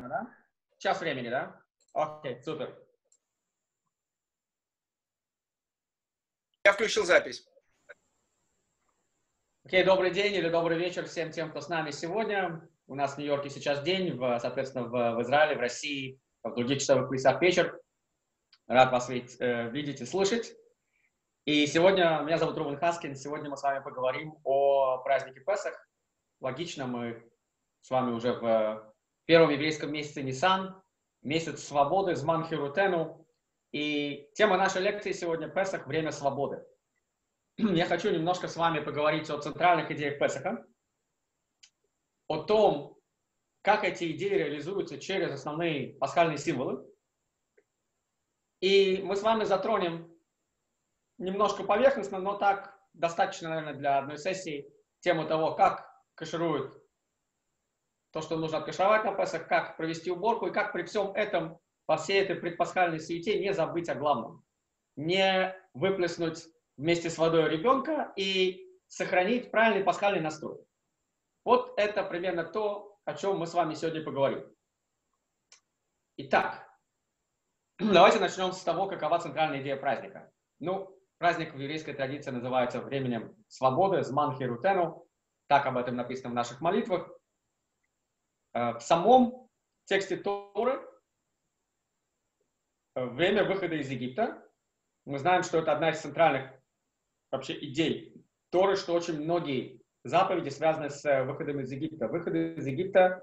да? Час времени, да? Окей, супер. Я включил запись. Окей, добрый день или добрый вечер всем тем, кто с нами сегодня. У нас в Нью-Йорке сейчас день, в, соответственно, в, в Израиле, в России, в других часовых поясах вечер. Рад вас видеть, э, видеть и слышать. И сегодня, меня зовут Рубен Хаскин, сегодня мы с вами поговорим о празднике Песах. Логично, мы с вами уже в первом еврейском месяце Нисан, месяц свободы, с Манхирутену. И тема нашей лекции сегодня Песах – время свободы. Я хочу немножко с вами поговорить о центральных идеях Песаха, о том, как эти идеи реализуются через основные пасхальные символы. И мы с вами затронем немножко поверхностно, но так достаточно, наверное, для одной сессии тему того, как кашируют то, что нужно откашировать на Песах, как провести уборку и как при всем этом, по всей этой предпасхальной суете не забыть о главном. Не выплеснуть вместе с водой ребенка и сохранить правильный пасхальный настрой. Вот это примерно то, о чем мы с вами сегодня поговорим. Итак, давайте начнем с того, какова центральная идея праздника. Ну, праздник в еврейской традиции называется временем свободы, Зман Херутену. Так об этом написано в наших молитвах. Э, в самом тексте Торы э, время выхода из Египта, мы знаем, что это одна из центральных вообще идей Торы, что очень многие заповеди связаны с э, выходом из Египта. Выход из Египта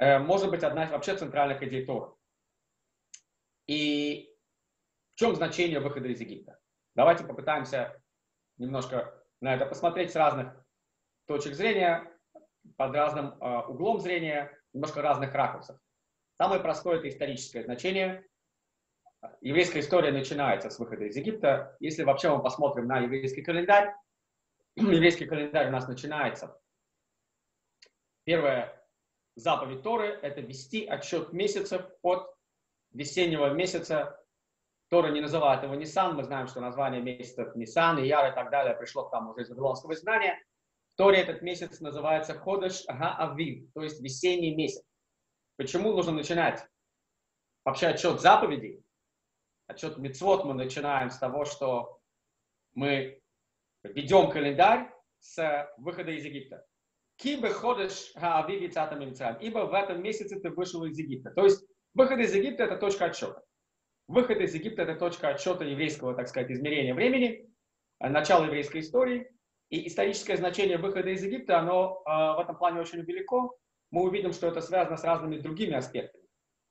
может быть одна из вообще центральных идей Торы. И в чем значение выхода из Египта? Давайте попытаемся немножко на это посмотреть с разных точек зрения под разным э, углом зрения, немножко разных ракурсов. Самое простое – это историческое значение. Еврейская история начинается с выхода из Египта. Если вообще мы посмотрим на еврейский календарь, еврейский календарь у нас начинается. Первая заповедь Торы – это вести отчет месяцев от весеннего месяца. Тора не называет его Нисан, мы знаем, что название месяцев Нисан, Ияр и так далее пришло к нам уже из вавилонского знания. Торе этот месяц называется Ходыш Гаавив, то есть весенний месяц. Почему нужно начинать? Вообще отчет заповедей, отчет мецвод мы начинаем с того, что мы ведем календарь с выхода из Египта. Кибе ходишь Гаавив Ибо в этом месяце ты вышел из Египта. То есть выход из Египта – это точка отсчета. Выход из Египта – это точка отсчета еврейского, так сказать, измерения времени, начало еврейской истории – и историческое значение выхода из Египта, оно э, в этом плане очень велико. Мы увидим, что это связано с разными другими аспектами.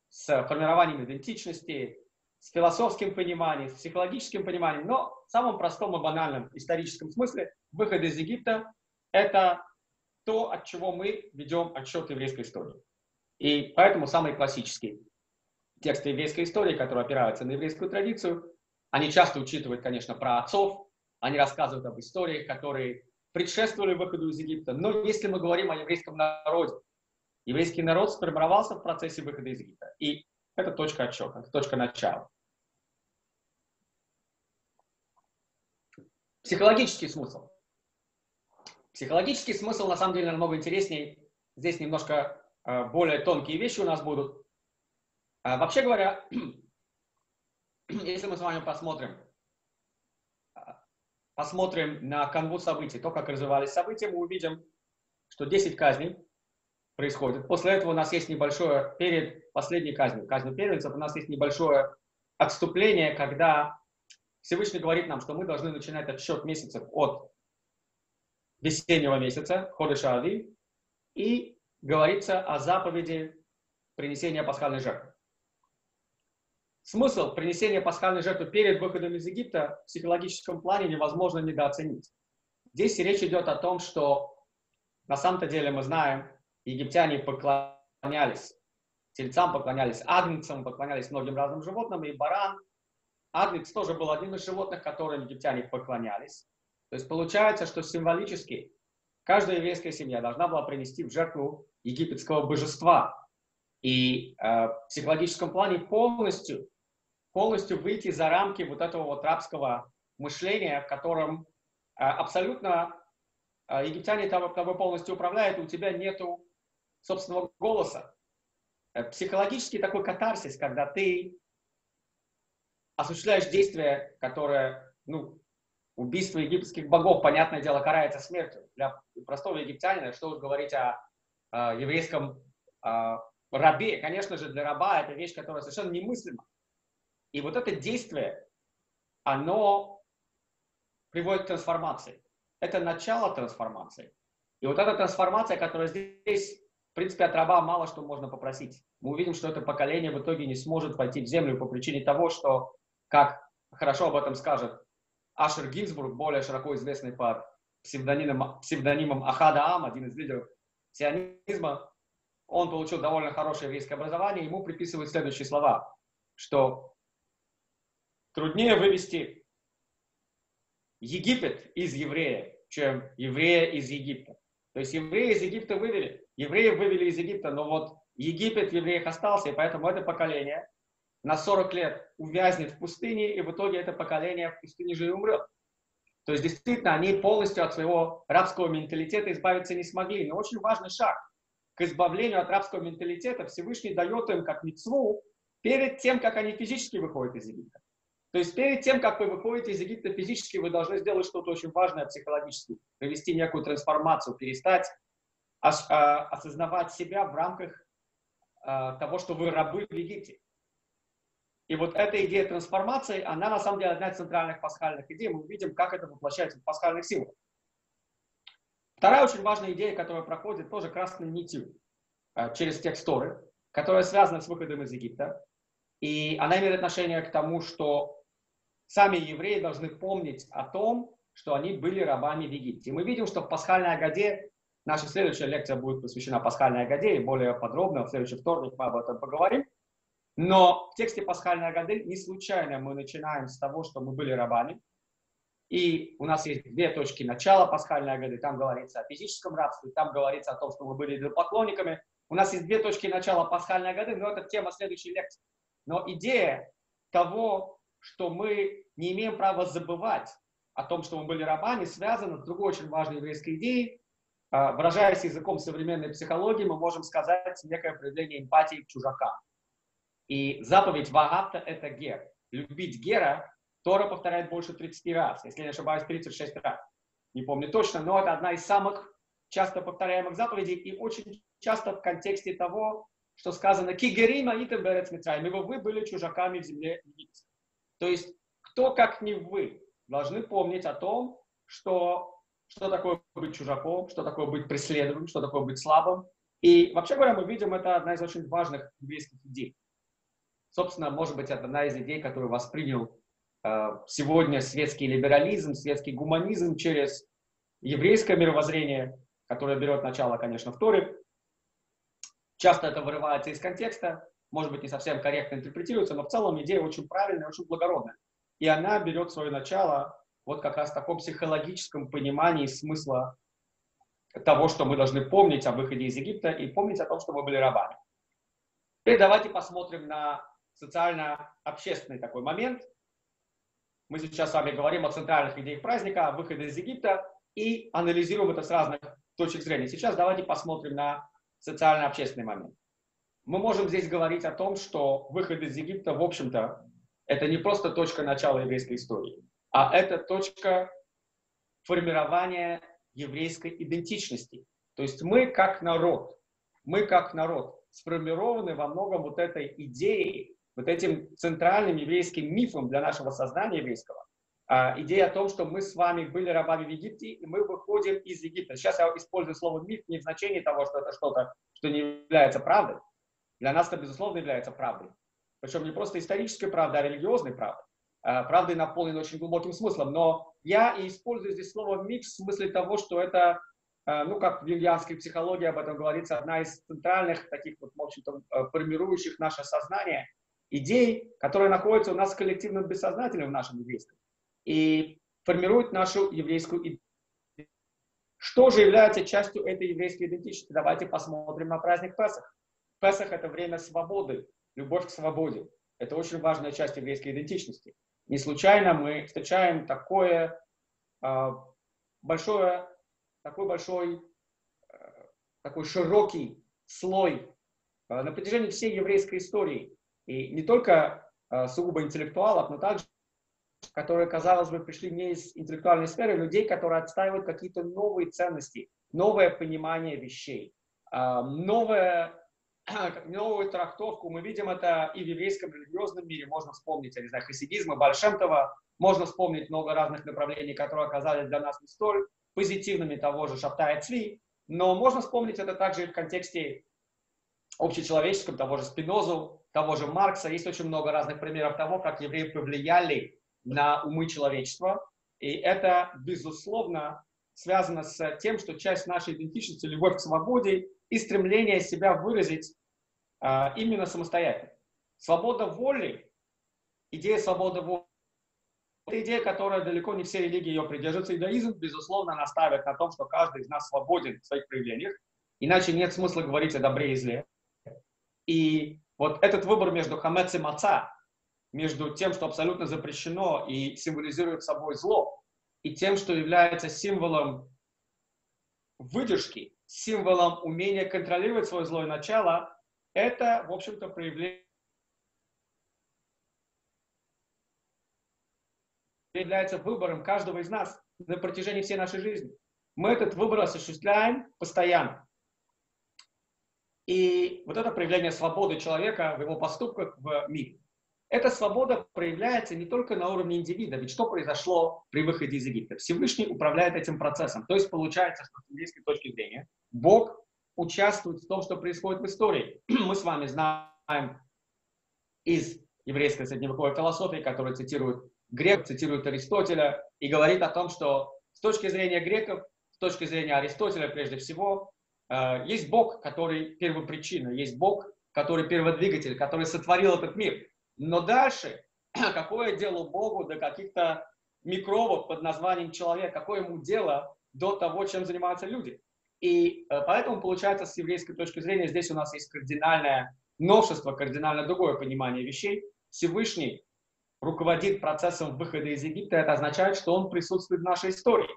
С формированием идентичности, с философским пониманием, с психологическим пониманием. Но в самом простом и банальном историческом смысле выход из Египта – это то, от чего мы ведем отсчет еврейской истории. И поэтому самые классические тексты еврейской истории, которые опираются на еврейскую традицию, они часто учитывают, конечно, про отцов, они рассказывают об историях, которые предшествовали выходу из Египта. Но если мы говорим о еврейском народе, еврейский народ сформировался в процессе выхода из Египта. И это точка отсчета, это точка начала. Психологический смысл. Психологический смысл на самом деле намного интереснее. Здесь немножко э, более тонкие вещи у нас будут. А, вообще говоря, если мы с вами посмотрим посмотрим на канву событий, то, как развивались события, мы увидим, что 10 казней происходит. После этого у нас есть небольшое, перед последней казнью, казнью первенцев, у нас есть небольшое отступление, когда Всевышний говорит нам, что мы должны начинать отсчет месяцев от весеннего месяца, Ходыша Ави, и говорится о заповеди принесения пасхальной жертвы. Смысл принесения пасхальной жертвы перед выходом из Египта в психологическом плане невозможно недооценить. Здесь речь идет о том, что на самом-то деле мы знаем, египтяне поклонялись тельцам, поклонялись агнцам, поклонялись многим разным животным, и баран, агнец тоже был одним из животных, которым египтяне поклонялись. То есть получается, что символически каждая еврейская семья должна была принести в жертву египетского божества. И э, в психологическом плане полностью полностью выйти за рамки вот этого вот рабского мышления, в котором э, абсолютно э, египтяне тобой полностью управляют, у тебя нету собственного голоса. э, психологический такой катарсис, когда ты осуществляешь действие, которое, ну, убийство египетских богов, понятное дело, карается смертью. Для простого египтянина, что уж говорить о, о еврейском о рабе, конечно же, для раба это вещь, которая совершенно немыслима. И вот это действие, оно приводит к трансформации. Это начало трансформации. И вот эта трансформация, которая здесь, в принципе, от раба мало что можно попросить. Мы увидим, что это поколение в итоге не сможет войти в землю по причине того, что, как хорошо об этом скажет Ашер Гинзбург, более широко известный под псевдонимом, псевдонимом Ахада Ам, один из лидеров сионизма, он получил довольно хорошее еврейское образование, ему приписывают следующие слова, что труднее вывести Египет из еврея, чем еврея из Египта. То есть евреи из Египта вывели, евреев вывели из Египта, но вот Египет в евреях остался, и поэтому это поколение на 40 лет увязнет в пустыне, и в итоге это поколение в пустыне же и умрет. То есть действительно они полностью от своего рабского менталитета избавиться не смогли. Но очень важный шаг к избавлению от рабского менталитета Всевышний дает им как мецву перед тем, как они физически выходят из Египта. То есть перед тем, как вы выходите из Египта физически, вы должны сделать что-то очень важное психологически, провести некую трансформацию, перестать а, осознавать себя в рамках а, того, что вы рабы в Египте. И вот эта идея трансформации, она на самом деле одна из центральных пасхальных идей. Мы увидим, как это воплощается в пасхальных символах. Вторая очень важная идея, которая проходит тоже красной нитью э, через текст которая связана с выходом из Египта. И она имеет отношение к тому, что сами евреи должны помнить о том, что они были рабами в Египте. И мы видим, что в пасхальной Агаде, наша следующая лекция будет посвящена пасхальной Агаде, и более подробно в следующий вторник мы об этом поговорим. Но в тексте пасхальной Агады не случайно мы начинаем с того, что мы были рабами. И у нас есть две точки начала пасхальной Агады. Там говорится о физическом рабстве, там говорится о том, что мы были идолопоклонниками. У нас есть две точки начала пасхальной Агады, но это тема следующей лекции. Но идея того, что мы не имеем права забывать о том, что мы были рабами, связана с другой очень важной еврейской идеей. А, выражаясь языком современной психологии, мы можем сказать некое проявление эмпатии к чужакам. И заповедь Ваагапта – это гер. Любить гера Тора повторяет больше 30 раз, если не ошибаюсь, 36 раз. Не помню точно, но это одна из самых часто повторяемых заповедей и очень часто в контексте того, что сказано «Кигерима итем берец Митраем», ибо вы были чужаками в земле Египта. То есть, кто как не вы должны помнить о том, что, что такое быть чужаком, что такое быть преследуемым, что такое быть слабым. И вообще говоря, мы видим, это одна из очень важных еврейских идей. Собственно, может быть, это одна из идей, которую воспринял э, сегодня светский либерализм, светский гуманизм через еврейское мировоззрение, которое берет начало, конечно, в Торе. Часто это вырывается из контекста, может быть, не совсем корректно интерпретируется, но в целом идея очень правильная, очень благородная. И она берет свое начало вот как раз в таком психологическом понимании смысла того, что мы должны помнить об выходе из Египта и помнить о том, что мы были рабами. Теперь давайте посмотрим на социально-общественный такой момент. Мы сейчас с вами говорим о центральных идеях праздника, выхода из Египта и анализируем это с разных точек зрения. Сейчас давайте посмотрим на социально-общественный момент. Мы можем здесь говорить о том, что выход из Египта, в общем-то, это не просто точка начала еврейской истории, а это точка формирования еврейской идентичности. То есть мы как народ, мы как народ сформированы во многом вот этой идеей вот этим центральным еврейским мифом для нашего сознания еврейского, а, идея о том, что мы с вами были рабами в Египте, и мы выходим из Египта. Сейчас я использую слово миф не в значении того, что это что-то, что не является правдой. Для нас это, безусловно, является правдой. Причем не просто исторической правдой, а религиозной правдой. А, правдой наполненной очень глубоким смыслом. Но я и использую здесь слово миф в смысле того, что это а, ну, как в юнгианской психологии об этом говорится, одна из центральных таких, вот, в общем-то, формирующих наше сознание идей, которые находятся у нас в коллективном бессознательном в нашем еврействе и формируют нашу еврейскую идентичность. Что же является частью этой еврейской идентичности? Давайте посмотрим на праздник Песах. Песах – это время свободы, любовь к свободе. Это очень важная часть еврейской идентичности. Не случайно мы встречаем такое э, большое, такой большой, э, такой широкий слой э, на протяжении всей еврейской истории, и не только э, сугубо интеллектуалов, но также которые, казалось бы, пришли не из интеллектуальной сферы, людей, которые отстаивают какие-то новые ценности, новое понимание вещей, новое, новую трактовку. Мы видим это и в еврейском религиозном мире. Можно вспомнить, я не знаю, хасидизм и Бальшемтова. Можно вспомнить много разных направлений, которые оказались для нас не столь позитивными того же Шаптая Цви. Но можно вспомнить это также и в контексте общечеловеческом, того же Спинозу, того же Маркса. Есть очень много разных примеров того, как евреи повлияли на умы человечества. И это, безусловно, связано с тем, что часть нашей идентичности, любовь к свободе и стремление себя выразить именно самостоятельно. Свобода воли, идея свободы воли, это идея, которая далеко не все религии ее придерживаются. Иудаизм, безусловно, настаивает на том, что каждый из нас свободен в своих проявлениях, иначе нет смысла говорить о добре и зле. И вот этот выбор между хамец и маца, между тем, что абсолютно запрещено и символизирует собой зло, и тем, что является символом выдержки, символом умения контролировать свое злое начало, это, в общем-то, проявление является выбором каждого из нас на протяжении всей нашей жизни. Мы этот выбор осуществляем постоянно. И вот это проявление свободы человека в его поступках в мире. Эта свобода проявляется не только на уровне индивида, ведь что произошло при выходе из Египта? Всевышний управляет этим процессом. То есть получается, что с еврейской точки зрения Бог участвует в том, что происходит в истории. Мы с вами знаем из еврейской средневековой философии, которая цитирует Грек, цитирует Аристотеля и говорит о том, что с точки зрения греков, с точки зрения Аристотеля прежде всего, э, есть Бог, который первопричина, есть Бог, который перводвигатель, который сотворил этот мир. Но дальше, какое дело Богу до каких-то микробов под названием человек, какое ему дело до того, чем занимаются люди. И э, поэтому, получается, с еврейской точки зрения, здесь у нас есть кардинальное новшество, кардинально другое понимание вещей. Всевышний руководит процессом выхода из Египта, это означает, что он присутствует в нашей истории.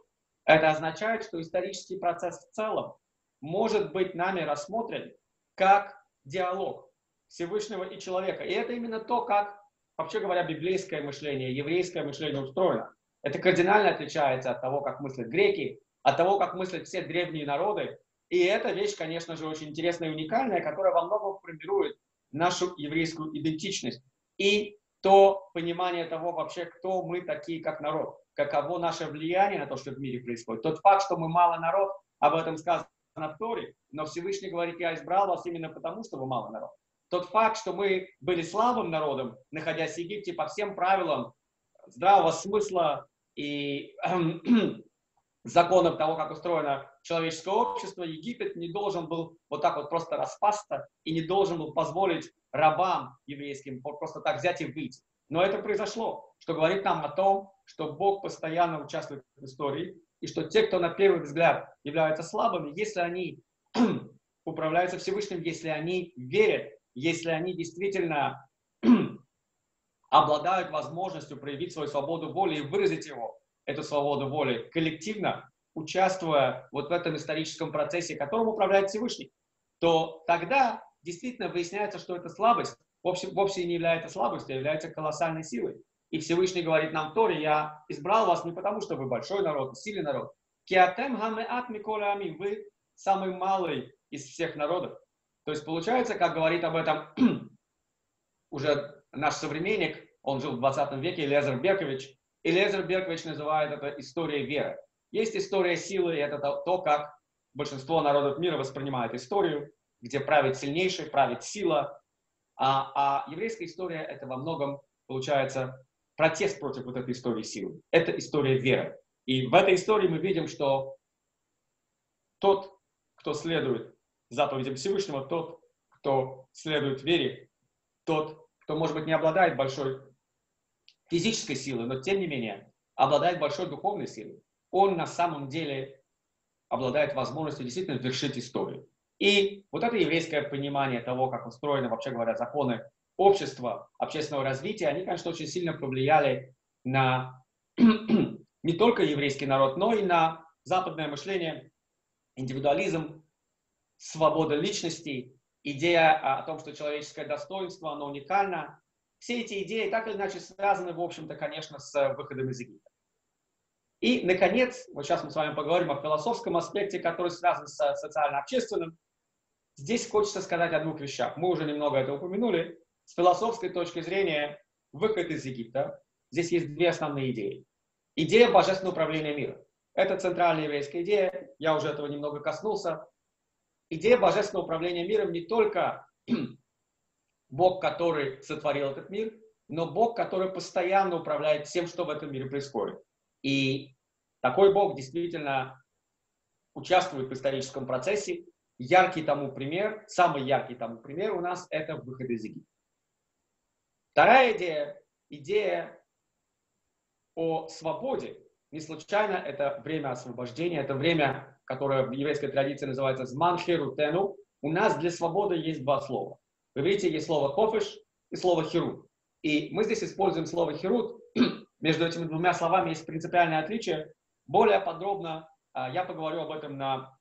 Это означает, что исторический процесс в целом может быть нами рассмотрен как диалог. Всевышнего и человека. И это именно то, как, вообще говоря, библейское мышление, еврейское мышление устроено. Это кардинально отличается от того, как мыслят греки, от того, как мыслят все древние народы. И эта вещь, конечно же, очень интересная и уникальная, которая во многом формирует нашу еврейскую идентичность. И то понимание того вообще, кто мы такие как народ, каково наше влияние на то, что в мире происходит. Тот факт, что мы мало народ, об этом сказано в Торе, но Всевышний говорит, я избрал вас именно потому, что вы мало народ. Тот факт, что мы были слабым народом, находясь в Египте по всем правилам здравого смысла и законов того, как устроено человеческое общество, Египет не должен был вот так вот просто распасться и не должен был позволить рабам еврейским просто так взять и выйти. Но это произошло, что говорит нам о том, что Бог постоянно участвует в истории, и что те, кто на первый взгляд являются слабыми, если они управляются Всевышним, если они верят если они действительно обладают возможностью проявить свою свободу воли и выразить его, эту свободу воли, коллективно, участвуя вот в этом историческом процессе, которым управляет Всевышний, то тогда действительно выясняется, что эта слабость вовсе, вовсе не является слабостью, а является колоссальной силой. И Всевышний говорит нам Торе, я избрал вас не потому, что вы большой народ, сильный народ. Киатем хамеат микола амин. Вы самый малый из всех народов. То есть получается, как говорит об этом уже наш современник, он жил в 20 веке, Лезер Беркович, и Лезер Беркович называет это историей веры. Есть история силы, и это то, как большинство народов мира воспринимает историю, где правит сильнейший, правит сила. А, а еврейская история это во многом, получается, протест против вот этой истории силы. Это история веры. И в этой истории мы видим, что тот, кто следует заповедям Всевышнего, тот, кто следует вере, тот, кто, может быть, не обладает большой физической силой, но тем не менее обладает большой духовной силой, он на самом деле обладает возможностью действительно вершить историю. И вот это еврейское понимание того, как устроены, вообще говоря, законы общества, общественного развития, они, конечно, очень сильно повлияли на не только еврейский народ, но и на западное мышление, индивидуализм, свобода личности идея о том, что человеческое достоинство, оно уникально. Все эти идеи так или иначе связаны, в общем-то, конечно, с выходом из Египта. И, наконец, вот сейчас мы с вами поговорим о философском аспекте, который связан с социально-общественным. Здесь хочется сказать о двух вещах. Мы уже немного это упомянули. С философской точки зрения, выход из Египта. Здесь есть две основные идеи. Идея божественного управления миром. Это центральная еврейская идея, я уже этого немного коснулся. Идея божественного управления миром не только Бог, который сотворил этот мир, но Бог, который постоянно управляет всем, что в этом мире происходит. И такой Бог действительно участвует в историческом процессе. Яркий тому пример, самый яркий тому пример у нас это выход из Египта. Вторая идея, идея о свободе. Не случайно это время освобождения, это время, которое в еврейской традиции называется «зман херутену». У нас для свободы есть два слова. В иврите есть слово «хофиш» и слово «херут». И мы здесь используем слово «херут». Между этими двумя словами есть принципиальное отличие. Более подробно а, я поговорю об этом на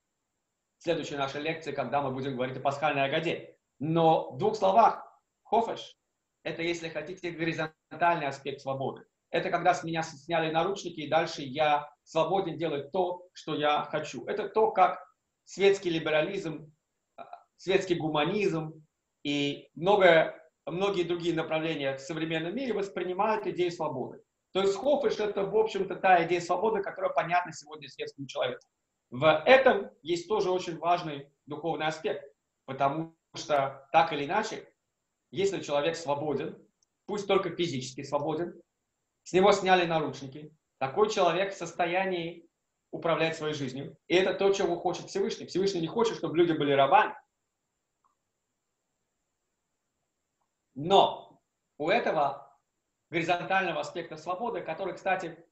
следующей нашей лекции, когда мы будем говорить о пасхальной Агаде. Но в двух словах, хофеш – это, если хотите, горизонтальный аспект свободы. Это когда с меня сняли наручники, и дальше я свободен делать то, что я хочу. Это то, как светский либерализм, а, светский гуманизм и многое, многие другие направления в современном мире воспринимают идею свободы. То есть Хофиш – это, в общем-то, та идея свободы, которая понятна сегодня светскому человеку. В этом есть тоже очень важный духовный аспект, потому что так или иначе, если человек свободен, пусть только физически свободен, с него сняли наручники, такой человек в состоянии управлять своей жизнью. И это то, чего хочет Всевышний. Всевышний не хочет, чтобы люди были рабами. Но у этого горизонтального аспекта свободы, который, кстати,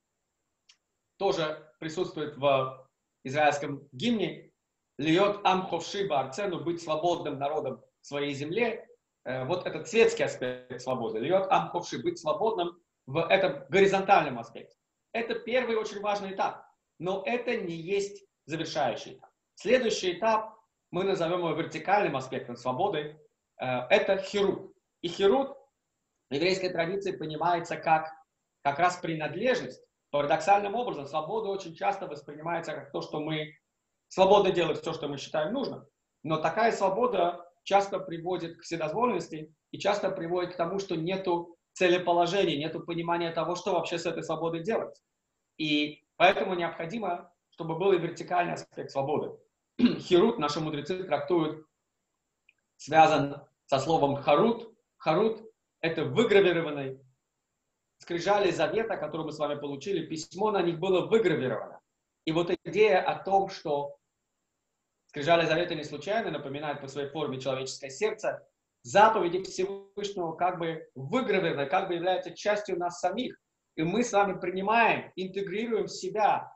тоже присутствует в израильском гимне, «Льет амховши барцену» – быть свободным народом своей земле. Э, вот этот светский аспект свободы. «Льет амховши» – быть свободным в этом горизонтальном аспекте. Это первый очень важный этап, но это не есть завершающий этап. Следующий этап мы назовем его вертикальным аспектом свободы. Э, это хирут. И хирут в еврейской традиции понимается как как раз принадлежность. Парадоксальным образом свобода очень часто воспринимается как то, что мы свободно делать все, что мы считаем нужным. Но такая свобода часто приводит к вседозволенности и часто приводит к тому, что нету целеположения, нету понимания того, что вообще с этой свободой делать. И поэтому необходимо, чтобы был и вертикальный аспект свободы. Хирут наши мудрецы трактуют, связан со словом харут. Харут это выгравированный скрижали завета, который мы с вами получили, письмо на них было выгравировано. И вот идея о том, что скрижали завета не случайно напоминают по своей форме человеческое сердце, заповеди Всевышнего как бы выгравированы, как бы являются частью нас самих. И мы с вами принимаем, интегрируем в себя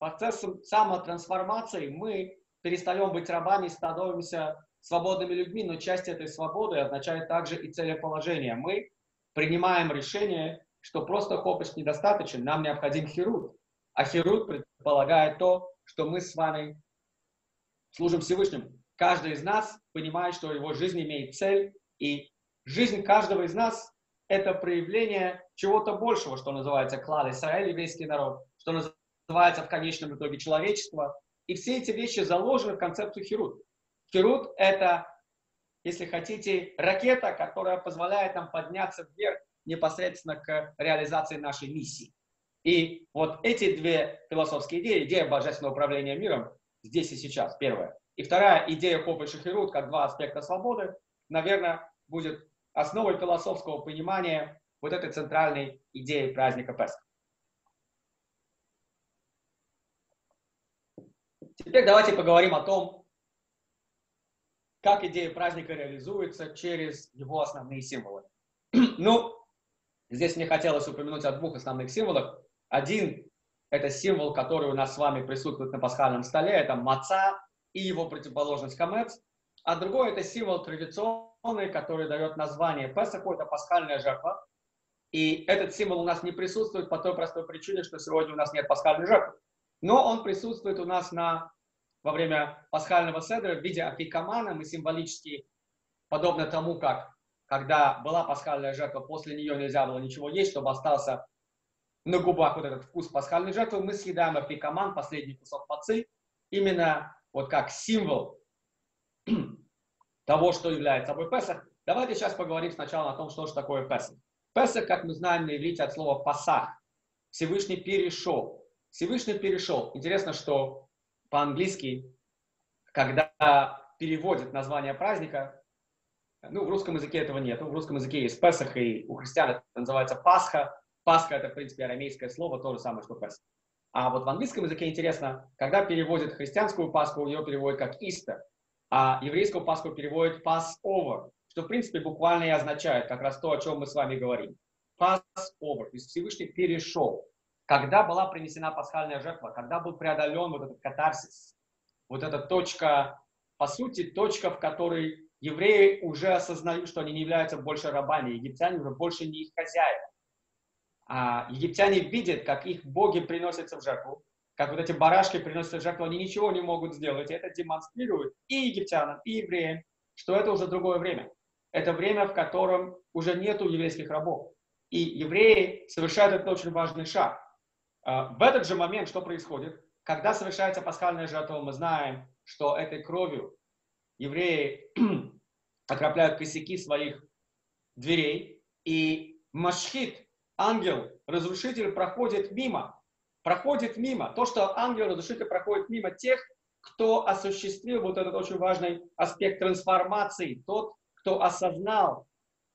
процессом самотрансформации, мы перестаем быть рабами, становимся свободными людьми, но часть этой свободы означает также и целеположение. Мы принимаем решение, что просто хопыш недостаточен, нам необходим хирут. А хирут предполагает то, что мы с вами служим Всевышнему. Каждый из нас понимает, что его жизнь имеет цель, и жизнь каждого из нас – это проявление чего-то большего, что называется клад Израиль, еврейский народ, что называется в конечном итоге человечество. И все эти вещи заложены в концепцию хирут. Херут – это, если хотите, ракета, которая позволяет нам подняться вверх непосредственно к реализации нашей миссии. И вот эти две философские идеи, идея божественного управления миром здесь и сейчас, первая. И вторая идея Хоп и Шахирут, как два аспекта свободы, наверное, будет основой философского понимания вот этой центральной идеи праздника Песха. Теперь давайте поговорим о том, как идея праздника реализуется через его основные символы. ну, здесь мне хотелось упомянуть о двух основных символах. Один – это символ, который у нас с вами присутствует на пасхальном столе, это маца и его противоположность хамец. А другой – это символ традиционный, который дает название Песаху, это пасхальная жертва. И этот символ у нас не присутствует по той простой причине, что сегодня у нас нет пасхальной жертвы. Но он присутствует у нас на во время пасхального седра в виде афикамана мы символически подобно тому, как когда была пасхальная жертва, после нее нельзя было ничего есть, чтобы остался на губах вот этот вкус пасхальной жертвы, мы съедаем апикаман, последний кусок мацы, именно вот как символ того, что является собой Песах. Давайте сейчас поговорим сначала о том, что же такое Песах. Песах, как мы знаем на иврите от слова пасах, Всевышний перешел. Всевышний перешел. Интересно, что по-английски, когда переводят название праздника, ну, в русском языке этого нет. В русском языке есть Песах, и у христиан это называется Пасха. Пасха – это, в принципе, арамейское слово, то же самое, что Песах. А вот в английском языке интересно, когда переводят христианскую Пасху, ее переводят как Истер, а еврейскую Пасху переводят Passover, что, в принципе, буквально и означает как раз то, о чем мы с вами говорим. Passover, то есть Всевышний перешел. Когда была принесена пасхальная жертва, когда был преодолен вот этот катарсис, вот эта точка, по сути, точка, в которой евреи уже осознают, что они не являются больше рабами, египтяне уже больше не их хозяева. А египтяне видят, как их боги приносятся в жертву, как вот эти барашки приносятся в жертву, они ничего не могут сделать. И это демонстрирует и египтянам, и евреям, что это уже другое время. Это время, в котором уже нету еврейских рабов. И евреи совершают этот очень важный шаг. А, в этот же момент что происходит? Когда совершается пасхальная жертва, мы знаем, что этой кровью евреи окропляют косяки своих дверей, и Машхит, ангел, разрушитель, проходит мимо. Проходит мимо. То, что ангел-разрушитель проходит мимо тех, кто осуществил вот этот очень важный аспект трансформации, тот, кто осознал,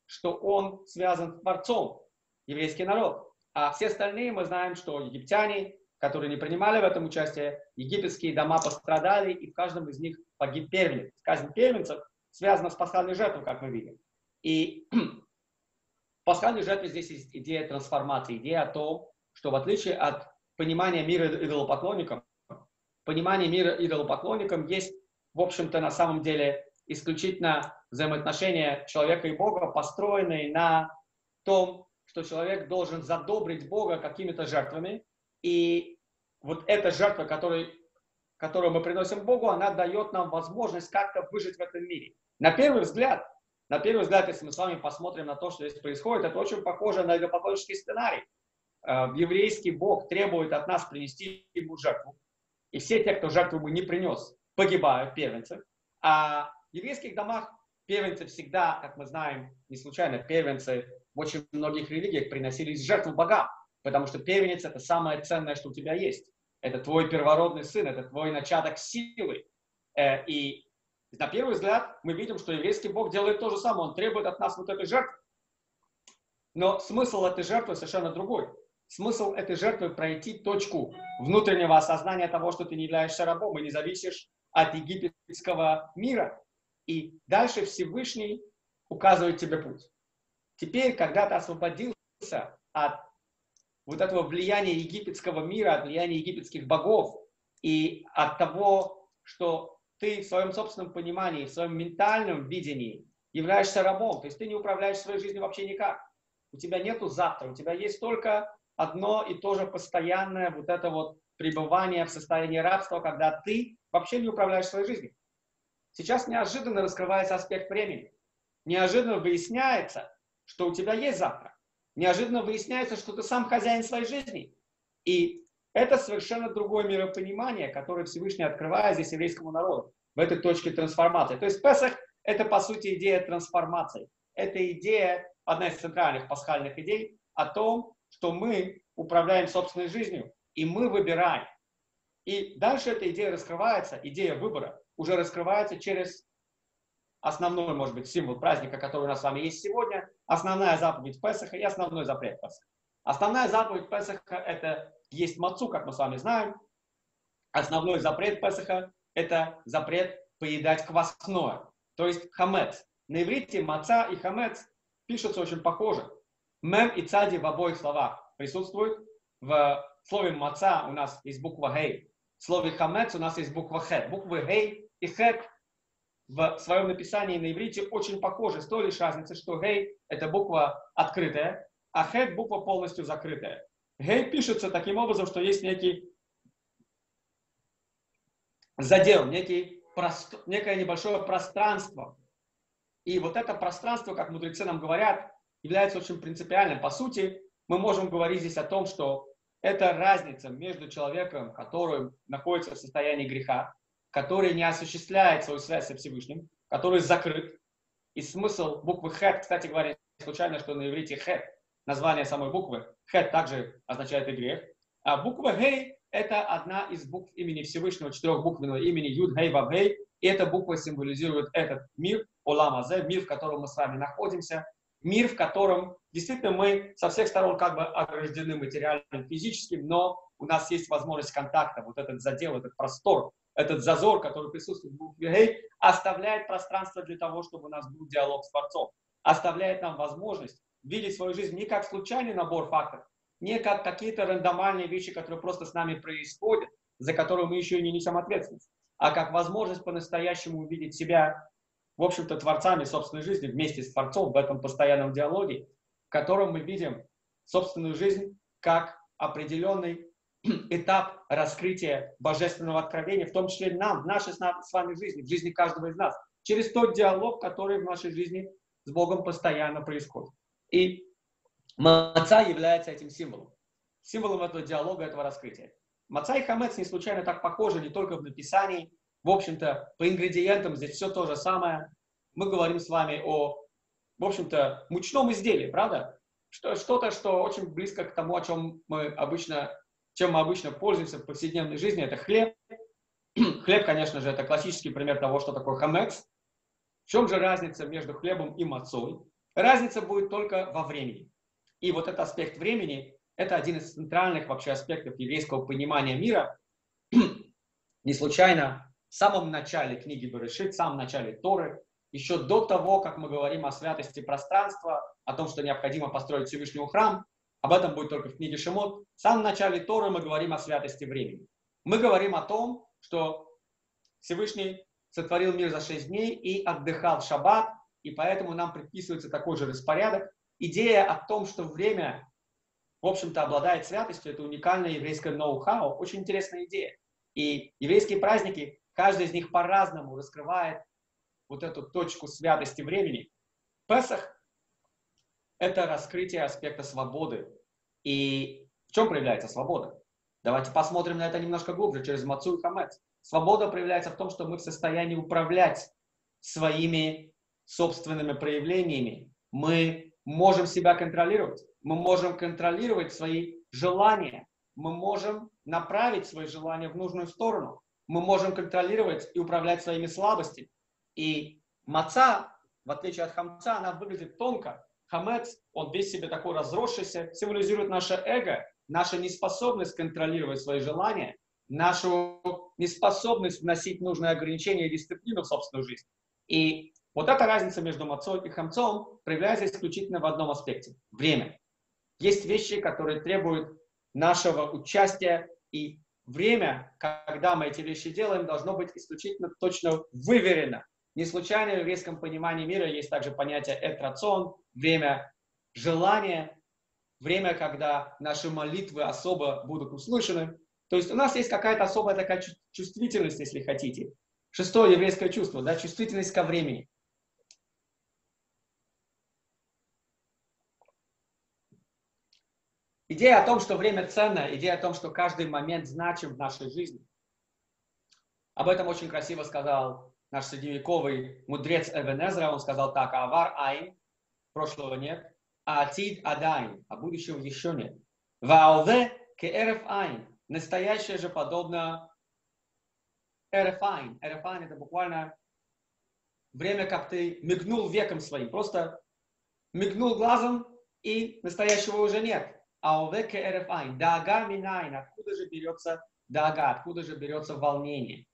что он связан с Творцом, еврейский народ. А все остальные мы знаем, что египтяне, которые не принимали в этом участие, египетские дома пострадали, и в каждом из них погиб первенец. Каждый первенцев связано с пасхальной жертвой, как мы видим. И в пасхальной жертве здесь есть идея трансформации, идея о том, что в отличие от понимания мира идолопоклонникам, понимание мира идолопоклонникам есть, в общем-то, на самом деле исключительно взаимоотношения человека и Бога, построенные на том, что человек должен задобрить Бога какими-то жертвами, и вот эта жертва, которую, которую мы приносим Богу, она дает нам возможность как-то выжить в этом мире. На первый взгляд, на первый взгляд, если мы с вами посмотрим на то, что здесь происходит, это очень похоже на идолопоклоннический сценарий. Э, еврейский Бог требует от нас принести ему жертву. И все те, кто жертву бы не принес, погибают, первенцы. А в еврейских домах первенцы всегда, как мы знаем, не случайно, первенцы в очень многих религиях приносились жертву богам. Потому что первенец – это самое ценное, что у тебя есть. Это твой первородный сын, это твой начаток силы. Э, и на первый взгляд мы видим, что еврейский Бог делает то же самое. Он требует от нас вот этой жертвы. Но смысл этой жертвы совершенно другой. Смысл этой жертвы пройти точку внутреннего осознания того, что ты не являешься рабом и не зависишь от египетского мира. И дальше Всевышний указывает тебе путь. Теперь, когда ты освободился от вот этого влияния египетского мира, от влияния египетских богов и от того, что ты в своем собственном понимании, в своем ментальном видении являешься рабом, то есть ты не управляешь своей жизнью вообще никак. У тебя нету завтра, у тебя есть только одно и то же постоянное вот это вот пребывание в состоянии рабства, когда ты вообще не управляешь своей жизнью. Сейчас неожиданно раскрывается аспект времени. Неожиданно выясняется, что у тебя есть завтра. Неожиданно выясняется, что ты сам хозяин своей жизни. И это совершенно другое миропонимание, которое Всевышний открывает здесь еврейскому народу в этой точке трансформации. То есть Песах – это, по сути, идея трансформации. Это идея, одна из центральных пасхальных идей о том, что мы управляем собственной жизнью, и мы выбираем. И дальше эта идея раскрывается, идея выбора уже раскрывается через основной, может быть, символ праздника, который у нас с вами есть сегодня, основная заповедь Песаха и основной запрет Песаха. Основная заповедь Песаха – это есть мацу, как мы с вами знаем. Основной запрет Песаха – это запрет поедать квасное, то есть хамец. На иврите маца и хамец пишутся очень похоже. Мем и цади в обоих словах присутствуют. В слове маца у нас есть буква гей. В слове хамец у нас есть буква хет. Буквы гей и хет в своем написании на иврите очень похожи, с той лишь разницей, что гей – это буква открытая, а хет – буква полностью закрытая. Гей пишется таким образом, что есть некий задел, некий прост... некое небольшое пространство И вот это пространство, как мудрецы нам говорят, является очень принципиальным. По сути, мы можем говорить здесь о том, что это разница между человеком, который находится в состоянии греха, который не осуществляет свою связь со Всевышним, который закрыт. И смысл буквы «хет», кстати говоря, случайно, что на иврите «хет», название самой буквы, «хет» также означает и грех. А буква «гей» – это одна из букв имени Всевышнего, четырехбуквенного имени Юд, Гей, Вав, Гей. И эта буква символизирует этот мир, Олам Азе, мир, в котором мы с вами находимся, мир, в котором действительно мы со всех сторон как бы ограждены материальным, физическим, но у нас есть возможность контакта, вот этот задел, этот простор, этот зазор, который присутствует в букве Гей, оставляет пространство для того, чтобы у нас был диалог с Творцом, оставляет нам возможность видеть свою жизнь не как случайный набор фактов, не как какие-то рандомальные вещи, которые просто с нами происходят, за которые мы еще и не несем ответственность, а как возможность по-настоящему увидеть себя в общем-то, творцами собственной жизни вместе с Творцом в этом постоянном диалоге, в котором мы видим собственную жизнь как определенный этап раскрытия божественного откровения, в том числе нам, в нашей с вами жизни, в жизни каждого из нас, через тот диалог, который в нашей жизни с Богом постоянно происходит. И маца является этим символом, символом этого диалога, этого раскрытия. Маца и хамец не случайно так похожи не только в написании, в общем-то, по ингредиентам здесь все то же самое. Мы говорим с вами о, в общем-то, мучном изделии, правда? Что-то, что очень близко к тому, о чем мы обычно, чем мы обычно пользуемся в повседневной жизни, это хлеб. хлеб, конечно же, это классический пример того, что такое хамекс. В чем же разница между хлебом и мацой? Разница будет только во времени. И вот этот аспект времени – это один из центральных вообще аспектов еврейского понимания мира. Не случайно в самом начале книги Берешит, в самом начале Торы, еще до того, как мы говорим о святости пространства, о том, что необходимо построить Всевышний храм, об этом будет только в книге Шимот, в самом начале Торы мы говорим о святости времени. Мы говорим о том, что Всевышний сотворил мир за шесть дней и отдыхал в шаббат, и поэтому нам предписывается такой же распорядок. Идея о том, что время, в общем-то, обладает святостью, это уникальная еврейская ноу-хау, очень интересная идея. И еврейские праздники Каждый из них по-разному раскрывает вот эту точку святости времени. Песах – это раскрытие аспекта свободы. И в чем проявляется свобода? Давайте посмотрим на это немножко глубже, через Мацу и Хамец. Свобода проявляется в том, что мы в состоянии управлять своими собственными проявлениями. Мы можем себя контролировать. Мы можем контролировать свои желания. Мы можем направить свои желания в нужную сторону мы можем контролировать и управлять своими слабостями. И маца, в отличие от хамца, она выглядит тонко. Хамец, он весь себе такой разросшийся, символизирует наше эго, наша неспособность контролировать свои желания, нашу неспособность вносить нужные ограничения и дисциплину в собственную жизнь. И вот эта разница между мацой и хамцом проявляется исключительно в одном аспекте – время. Есть вещи, которые требуют нашего участия и время, когда мы эти вещи делаем, должно быть исключительно точно выверено. Не случайно в еврейском понимании мира есть также понятие этрацион, время желания, время, когда наши молитвы особо будут услышаны. То есть у нас есть какая-то особая такая чувствительность, если хотите. Шестое еврейское чувство, да, чувствительность ко времени. Идея о том, что время ценно, идея о том, что каждый момент значим в нашей жизни. Об этом очень красиво сказал наш средневековый мудрец Эвен Эзра. Он сказал так, העבר אין, прошлого нет, העתיד עדיין, а будущего еще нет. וההווה כהרף עין, настоящее же подобно הרף עין. הרף עין это буквально время, как ты мигнул веком своим, просто мигнул глазом и настоящего уже нет. Аувеке эрефайн. Дага минайн. Откуда же берется дага? Откуда же берется волнение?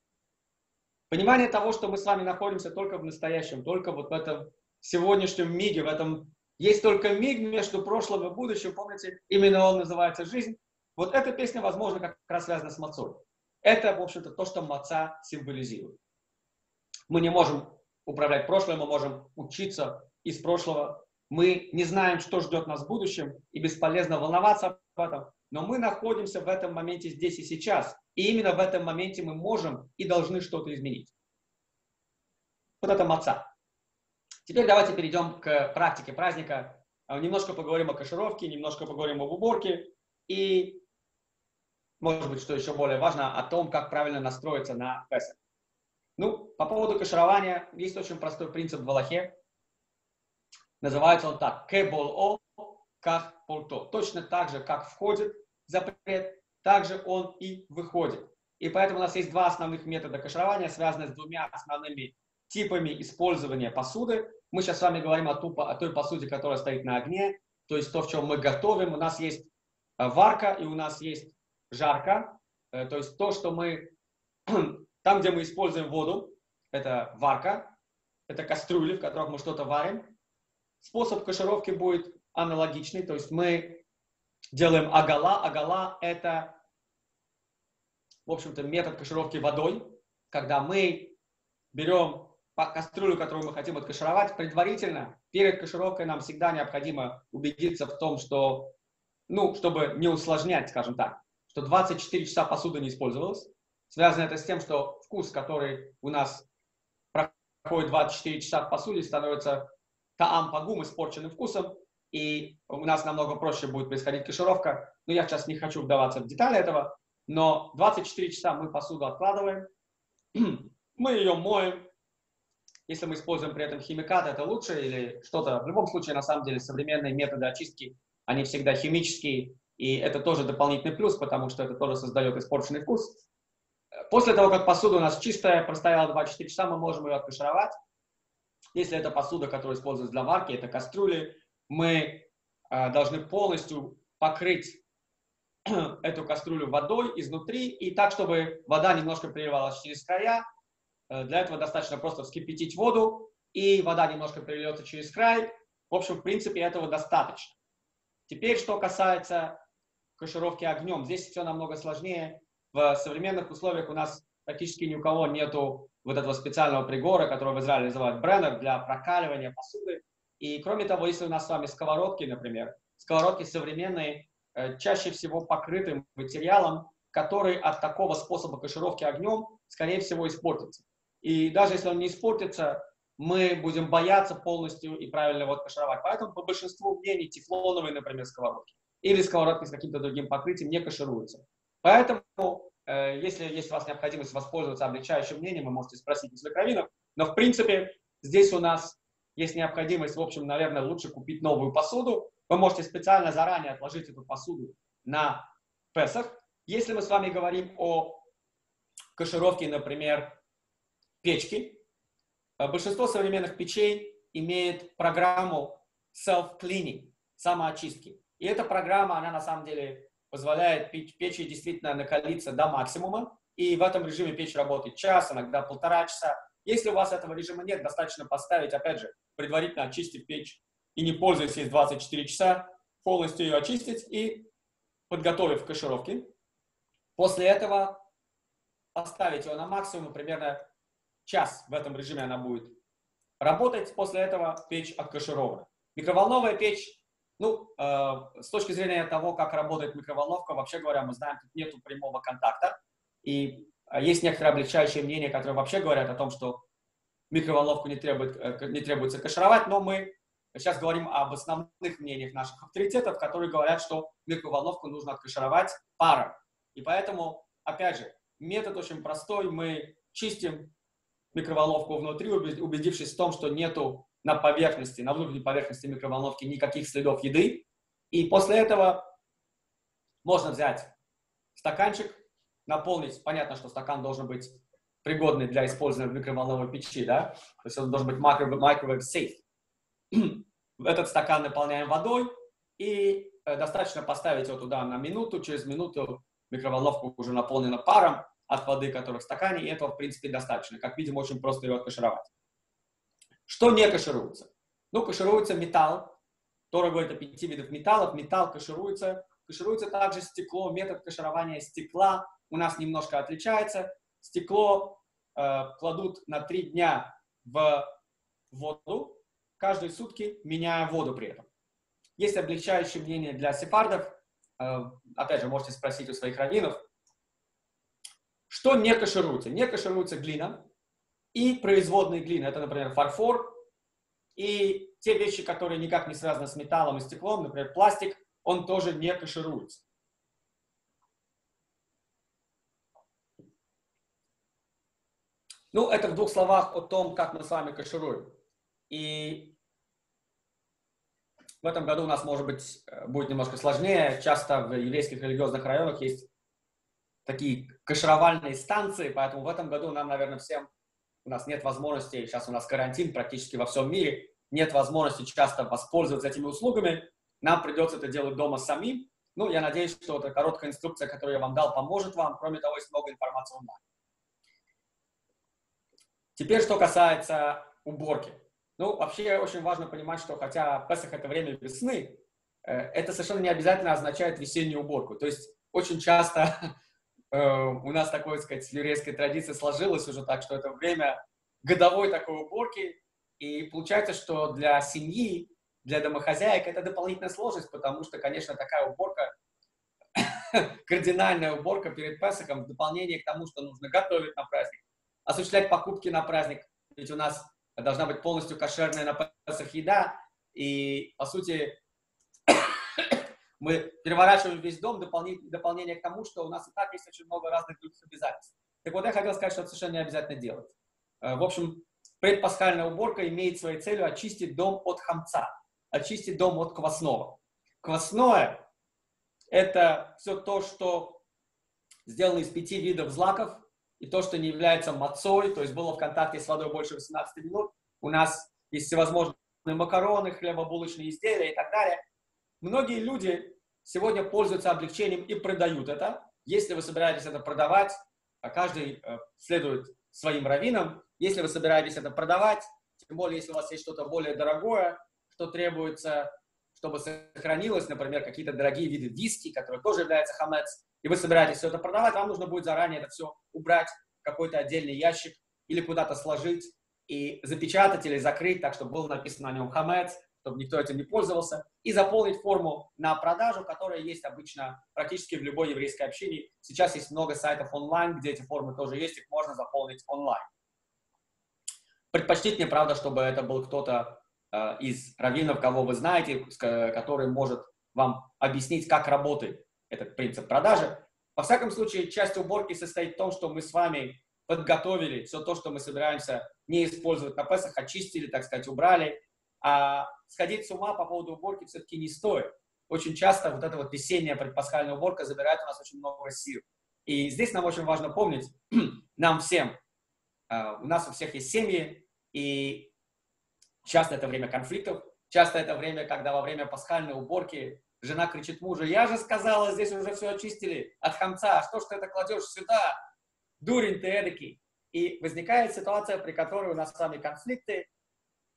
Понимание того, что мы с вами находимся только в настоящем, только вот в этом сегодняшнем миге, в этом есть только миг между прошлым и будущим, помните, именно он называется жизнь. Вот эта песня, возможно, как раз связана с мацой. Это, в общем-то, то, что маца символизирует. Мы не можем управлять прошлым, мы можем учиться из прошлого, мы не знаем, что ждет нас в будущем, и бесполезно волноваться об этом, но мы находимся в этом моменте здесь и сейчас. И именно в этом моменте мы можем и должны что-то изменить. Вот это маца. Теперь давайте перейдем к практике праздника. А, немножко поговорим о кашировке, немножко поговорим об уборке и, может быть, что еще более важно, о том, как правильно настроиться на Песах. Ну, по поводу каширования, есть очень простой принцип в Аллахе. Называется он так. Кебол о, как полто. Точно так же, как входит запрет, так же он и выходит. И поэтому у нас есть два основных метода каширования, связанные с двумя основными типами использования посуды. Мы сейчас с вами говорим о, ту, о той посуде, которая стоит на огне, то есть то, в чем мы готовим. У нас есть э, варка и у нас есть жарка, э, то есть то, что мы, там, где мы используем воду, это варка, это кастрюли, в которых мы что-то варим. Способ кашировки будет аналогичный, то есть мы делаем агала. Агала – это, в общем-то, метод кашировки водой, когда мы берем кастрюлю, которую мы хотим откашировать, предварительно, перед кашировкой нам всегда необходимо убедиться в том, что, ну, чтобы не усложнять, скажем так, что 24 часа посуда не использовалась. Связано это с тем, что вкус, который у нас проходит 24 часа в посуде, становится таам пагум, испорченным вкусом, и у нас намного проще будет происходить кашировка. Но я сейчас не хочу вдаваться в детали этого, но 24 часа мы посуду откладываем, мы ее моем, если мы используем при этом химикаты, это лучше или что-то. В любом случае, на самом деле, современные методы очистки, они всегда химические, и это тоже дополнительный плюс, потому что это тоже создает испорченный вкус. После того, как посуда у нас чистая, простояла 24 часа, мы можем ее откашировать. Если это посуда, которая используется для варки, это кастрюли, мы э, должны полностью покрыть эту кастрюлю водой изнутри, и так, чтобы вода немножко переливалась через края, Э, для этого достаточно просто вскипятить воду, и вода немножко перельется через край. В общем, в принципе, этого достаточно. Теперь, что касается кашировки огнем. Здесь все намного сложнее. В современных условиях у нас практически ни у кого нету вот этого специального пригора, который в Израиле называют бреннер для прокаливания посуды. И кроме того, если у нас с вами сковородки, например, сковородки современные, чаще всего покрыты материалом, который от такого способа кашировки огнем, скорее всего, испортится. И даже если он не испортится, мы будем бояться полностью и правильно его откашировать. Поэтому по большинству мнений тефлоновые, например, сковородки или сковородки с каким-то другим покрытием не кашируются. Поэтому, э, если есть у вас необходимость воспользоваться облегчающим мнением, вы можете спросить у своих раввинов. Но, в принципе, здесь у нас есть необходимость, в общем, наверное, лучше купить новую посуду. Вы можете специально заранее отложить эту посуду на Песах. Если мы с вами говорим о кашировке, например, печки. Э, большинство современных печей имеет программу self-cleaning, самоочистки. И эта программа, она на самом деле позволяет печи действительно накалиться до максимума. И в этом режиме печь работает час, иногда полтора часа. Если у вас этого режима нет, достаточно поставить, опять же, предварительно очистив печь и не пользуясь ей 24 часа, полностью ее очистить и подготовив к кашировке. После этого поставить его на максимум, примерно час в этом режиме она будет работать. После этого печь откаширована. Микроволновая печь, ну, э, с точки зрения того, как работает микроволновка, вообще говоря, мы знаем, тут нет прямого контакта. И э, есть некоторые облегчающие мнения, которые вообще говорят о том, что микроволновку не, требует, э, не требуется кашировать, но мы сейчас говорим об основных мнениях наших авторитетов, которые говорят, что микроволновку нужно откашировать паром. И поэтому, опять же, метод очень простой. Мы чистим микроволновку внутри, убедившись в том, что нету на поверхности, на внутренней поверхности микроволновки никаких следов еды. И после этого можно взять стаканчик, наполнить, понятно, что стакан должен быть пригодный для использования в микроволновой печи, да, то есть он должен быть microwave safe. Этот стакан наполняем водой и э, достаточно поставить его туда на минуту, через минуту микроволновка уже наполнена паром, от воды, которая в стакане, и этого, в принципе, достаточно. Как видим, очень просто ее откашировать. Что не кашируется? Ну, кашируется металл. Тора говорит о пяти видах металлов. Металл кашируется. Кашируется также стекло. Метод каширования стекла у нас немножко отличается. Стекло э, кладут на три дня в воду, каждые сутки меняя воду при этом. Есть облегчающее мнение для сефардов. Э, опять же, можете спросить у своих раввинов. Что не кашируется? Не кашируется глина и производные глины. Это, например, фарфор, И те вещи, которые никак не связаны с металлом и стеклом, например, пластик, он тоже не кашируется. Ну, это в двух словах о том, как мы с вами кашируем. И в этом году у нас, может быть, э, будет немножко сложнее. Часто в еврейских религиозных районах есть такие кашировальные станции, поэтому в этом году нам, наверное, всем, у нас нет возможности, сейчас у нас карантин практически во всем мире, нет возможности часто воспользоваться этими услугами, нам придется это делать дома самим. Ну, я надеюсь, что эта короткая инструкция, которую я вам дал, поможет вам. Кроме того, есть много информации онлайн. Теперь, что касается уборки. Ну, вообще очень важно понимать, что хотя Песах это время весны, э, это совершенно не обязательно означает весеннюю уборку. То есть очень часто э, у нас такой, так сказать, еврейская традиция сложилась уже так, что это время годовой такой уборки, и получается, что для семьи, для домохозяек это дополнительная сложность, потому что, конечно, такая уборка, кардинальная уборка перед Песохом в дополнение к тому, что нужно готовить на праздник, осуществлять покупки на праздник, ведь у нас должна быть полностью кошерная на Песах еда, и, по сути, мы переворачиваем весь дом, дополнение, дополнение к тому, что у нас и так есть очень много разных других обязательств. Так вот, я хотел сказать, что это совершенно не обязательно делать. Э, в общем, предпасхальная уборка имеет своей целью очистить дом от хамца, очистить дом от квасного. Квасное – это все то, что сделано из пяти видов злаков, и то, что не является мацой, то есть было в контакте с водой больше 18 минут, у нас есть всевозможные макароны, хлебобулочные изделия и так далее. Многие люди сегодня пользуются облегчением и продают это. Если вы собираетесь это продавать, а каждый э, следует своим раввинам. Если вы собираетесь это продавать, тем более, если у вас есть что-то более дорогое, что требуется, чтобы сохранилось, например, какие-то дорогие виды виски, которые тоже являются хамец, и вы собираетесь все это продавать, вам нужно будет заранее это все убрать в какой-то отдельный ящик или куда-то сложить и запечатать или закрыть, так, чтобы было написано на нем хамец, чтобы никто этим не пользовался, и заполнить форму на продажу, которая есть обычно практически в любой еврейской общине. Сейчас есть много сайтов онлайн, где эти формы тоже есть, их можно заполнить онлайн. Предпочтительнее, правда, чтобы это был кто-то из раввинов, кого вы знаете, который может вам объяснить, как работает этот принцип продажи. Во всяком случае, часть уборки состоит в том, что мы с вами подготовили все то, что мы собираемся не использовать на Песах, очистили, так сказать, убрали. А сходить с ума по поводу уборки все-таки не стоит. Очень часто вот эта вот весенняя предпасхальная уборка забирает у нас очень много сил. И здесь нам очень важно помнить, нам всем, а, у нас у всех есть семьи, и часто это время конфликтов, часто это время, когда во время пасхальной уборки Жена кричит мужу, я же сказала, здесь уже все очистили от хамца, что ж ты это кладешь сюда? Дурень ты эдакий. И возникает ситуация, при которой у нас с вами конфликты.